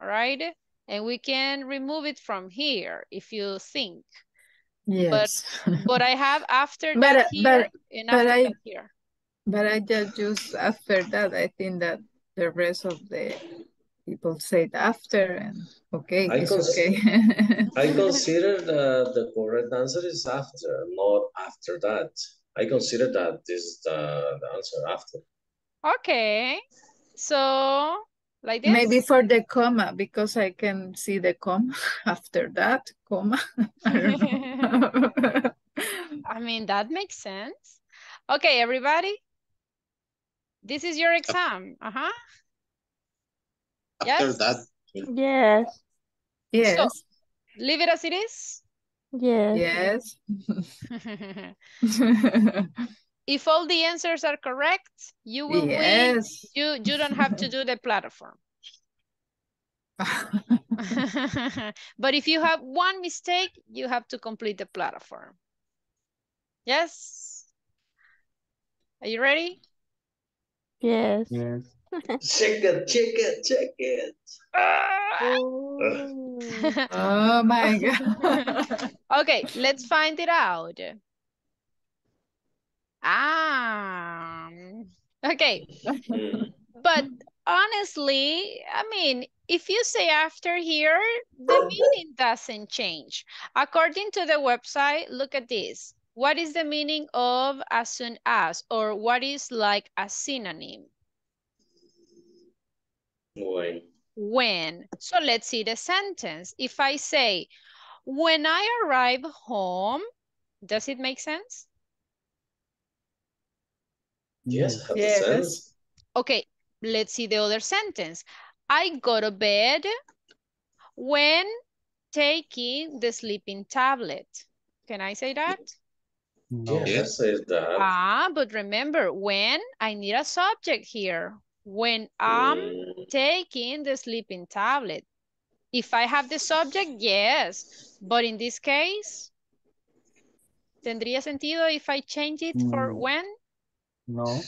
right? And we can remove it from here if you think. Yes. But, *laughs* but I have after but, that uh, here but, and but after I, that here. But I just use after that. I think that the rest of the people say it after and okay, I it's okay. I *laughs* consider that the correct answer is after, not after that. I consider that this is the, the answer after. Okay. So like this? Maybe for the comma, because I can see the comma *laughs* after that, comma. *laughs* I, *laughs* I mean, that makes sense. Okay, everybody. This is your exam. Uh-huh. After yes? that. Yes. Yes. So, leave it as it is? Yes. Yes. *laughs* if all the answers are correct, you will yes. win. You, you don't have to do the platform. *laughs* but if you have one mistake, you have to complete the platform. Yes? Are you ready? Yes. Yes. *laughs* check it, check it, check it. Ah! Oh, *laughs* oh my *laughs* God. okay, let's find it out. Ah, okay. *laughs* but honestly, I mean, if you say after here, the meaning doesn't change. According to the website, look at this. What is the meaning of as soon as, or what is like a synonym? When. When. So let's see the sentence. If I say, when I arrive home, does it make sense? Yes, has Yes. sense. Okay, let's see the other sentence. I go to bed when taking the sleeping tablet. Can I say that? No. Yes, says that. Ah, but remember, when I need a subject here. When I'm taking the sleeping tablet. If I have the subject, yes. But in this case, ¿tendría sentido if I change it for Mm. when? No.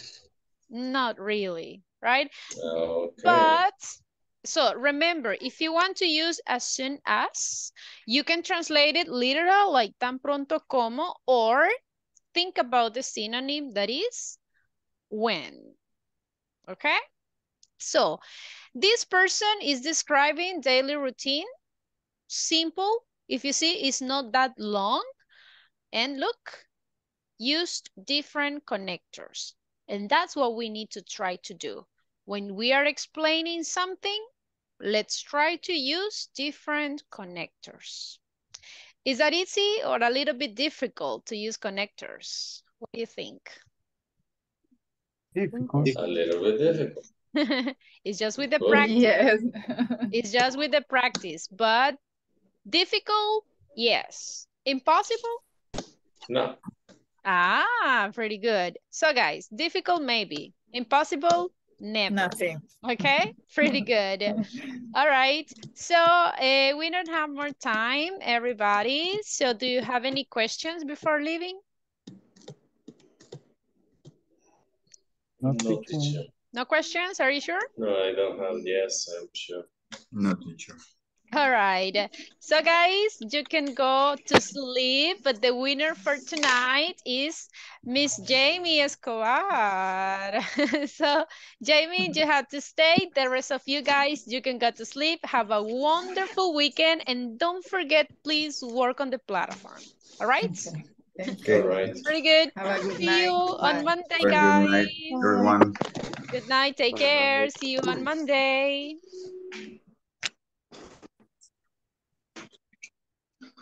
Not really, right? okay. But, so remember, if you want to use as soon as, you can translate it literal, like tan pronto como, or think about the synonym that is when. Okay? So, this person is describing daily routine. Simple. If you see, it's not that long. And look, used different connectors. And that's what we need to try to do. When we are explaining something, let's try to use different connectors. Is that easy or a little bit difficult to use connectors? What do you think? Difficult. A little bit difficult. *laughs* it's just with the Good. practice. Yes. It's just with the practice, but difficult, yes. Impossible? No. Ah, pretty good. So guys, difficult maybe. Impossible? Never. Nothing. Okay, pretty *laughs* good. All right, so uh, we don't have more time, everybody. So do you have any questions before leaving? No No, teacher. Teacher. No questions, are you sure? No, I don't have. Yes, I'm sure. No, teacher. All right, so guys, you can go to sleep, but the winner for tonight is Miss Jamie Escobar. *laughs* so, Jamie, you have to stay. The rest of you guys, you can go to sleep. Have a wonderful weekend, and don't forget, please work on the platform. All right? Thank Okay. All right. Pretty good. Have a good See night. you on Monday, Very guys. good night, everyone. Good night. Take care. See you on Monday.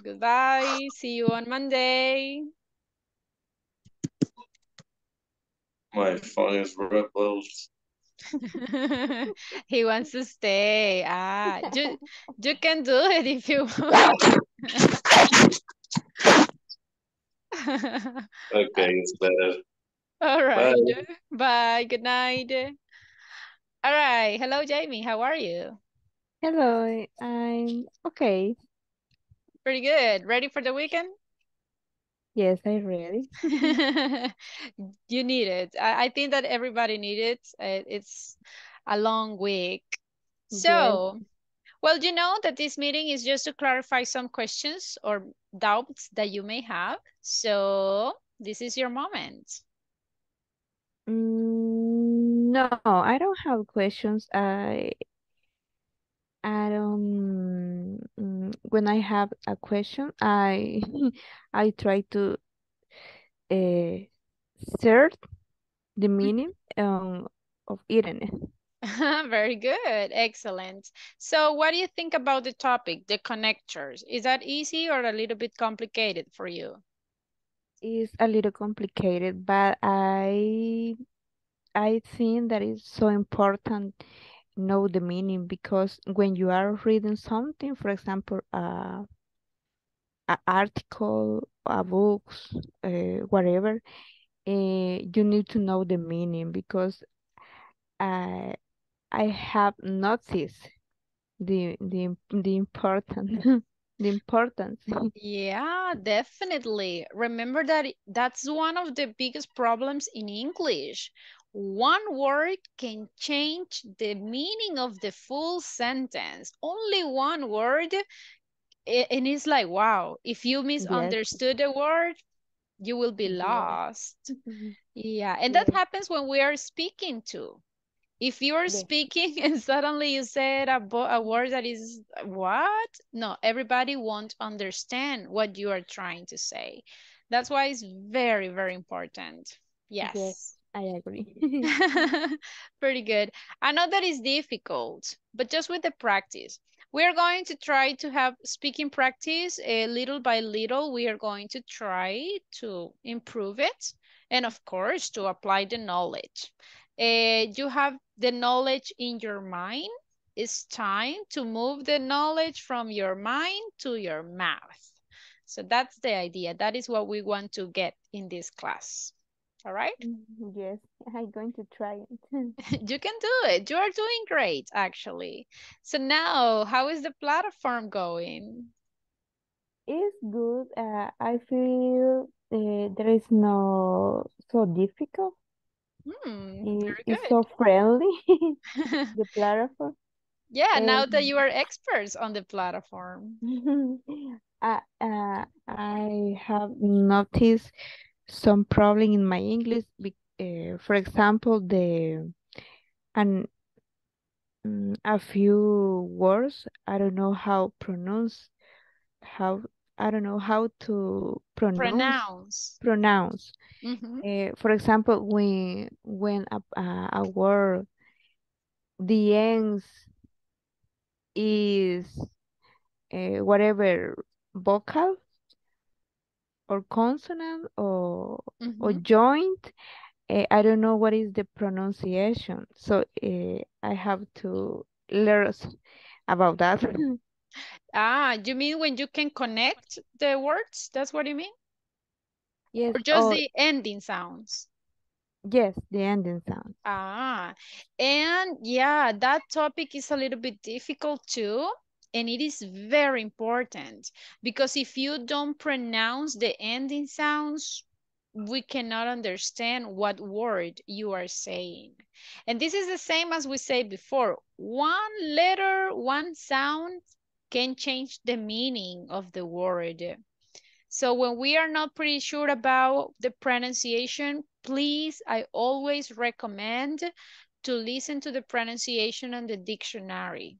Goodbye. See you on Monday. My phone is very close. he wants to stay. Ah, you, you can do it if you want. *laughs* *laughs* Okay, it's better. All right. Bye. Bye. Good night. All right. Hello, Jamie. How are you? Hello, I'm okay. Pretty good. Ready for the weekend? Yes, I'm ready. *laughs* you need it. I, I think that everybody needs it. It's a long week. So, well, you know that this meeting is just to clarify some questions or doubts that you may have. So, this is your moment. Mm, no, I don't have questions. I I don't. mm, when I have a question, I *laughs* I try to uh, search the meaning um, of internet. *laughs* Very good. Excellent. So, what do you think about the topic, the connectors? Is that easy or a little bit complicated for you? It's a little complicated, but I I think that it's so important know the meaning because when you are reading something, for example, uh, an article, a books, uh, whatever, uh, you need to know the meaning because I I have noticed the the the important *laughs* the importance. Yeah, definitely. Remember that that's one of the biggest problems in English. One word can change the meaning of the full sentence. Only one word, and it's like, wow, if you misunderstood a word, you will be lost. Mhm. Yeah, and that happens when we are speaking too. If you are speaking *laughs* and suddenly you said a, a word that is what? No, everybody won't understand what you are trying to say. That's why it's very, very important. Yes. Yes, I agree. *laughs* *laughs* Pretty good. I know that is difficult, but just with the practice. We're going to try to have speaking practice uh, little by little. We are going to try to improve it. And of course, to apply the knowledge. Uh, you have the knowledge in your mind. It's time to move the knowledge from your mind to your mouth. So that's the idea. That is what we want to get in this class. All right? Mhm, Yes, I'm going to try it. *laughs* You can do it. You are doing great, actually. So now, how is the platform going? It's good. Uh, I feel uh, there is no so difficult. It, very it's good. so friendly, *laughs* *laughs* the platform. Yeah, now that you are experts on the platform. *laughs* I, uh, I have noticed some problem in my English. Uh, for example, the and mm, a few words I don't know how pronounce how I don't know how to pronounce Pronounce. pronounce. Mhm. Uh, for example, when when a, a, a word the ends is uh, whatever vocal or consonant or or Mhm. joint. Uh, I don't know what is the pronunciation, so uh, I have to learn about that. *laughs* Ah, you mean when you can connect the words? That's what you mean? Yes, Or just or the ending sounds? yes, the ending sound. Ah, and yeah, that topic is a little bit difficult too. And it is very important because if you don't pronounce the ending sounds, we cannot understand what word you are saying. And this is the same as we said before. One letter, one sound can change the meaning of the word. So when we are not pretty sure about the pronunciation, please, I always recommend to listen to the pronunciation on the dictionary.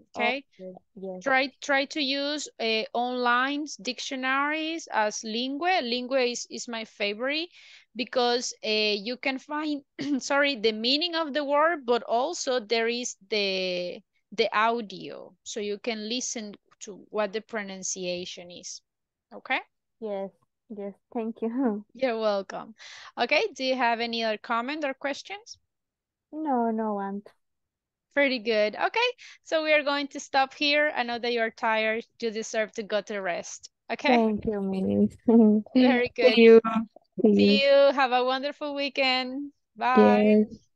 Okay? Okay, yes. Try try to use uh, online dictionaries as Linguee. Linguee is, is my favorite because uh, you can find, *clears throat* sorry, the meaning of the word, but also there is the the audio, so you can listen to what the pronunciation is. Okay? Yes, yes, thank you. *laughs* You're welcome. Okay, do you have any other comment or questions? No, no one. Pretty good. Okay, so we are going to stop here. I know that you're tired. You deserve to go to rest. Okay? Thank you, Miss. Very *laughs* good. See you. See you. Have a wonderful weekend. Bye. Yes.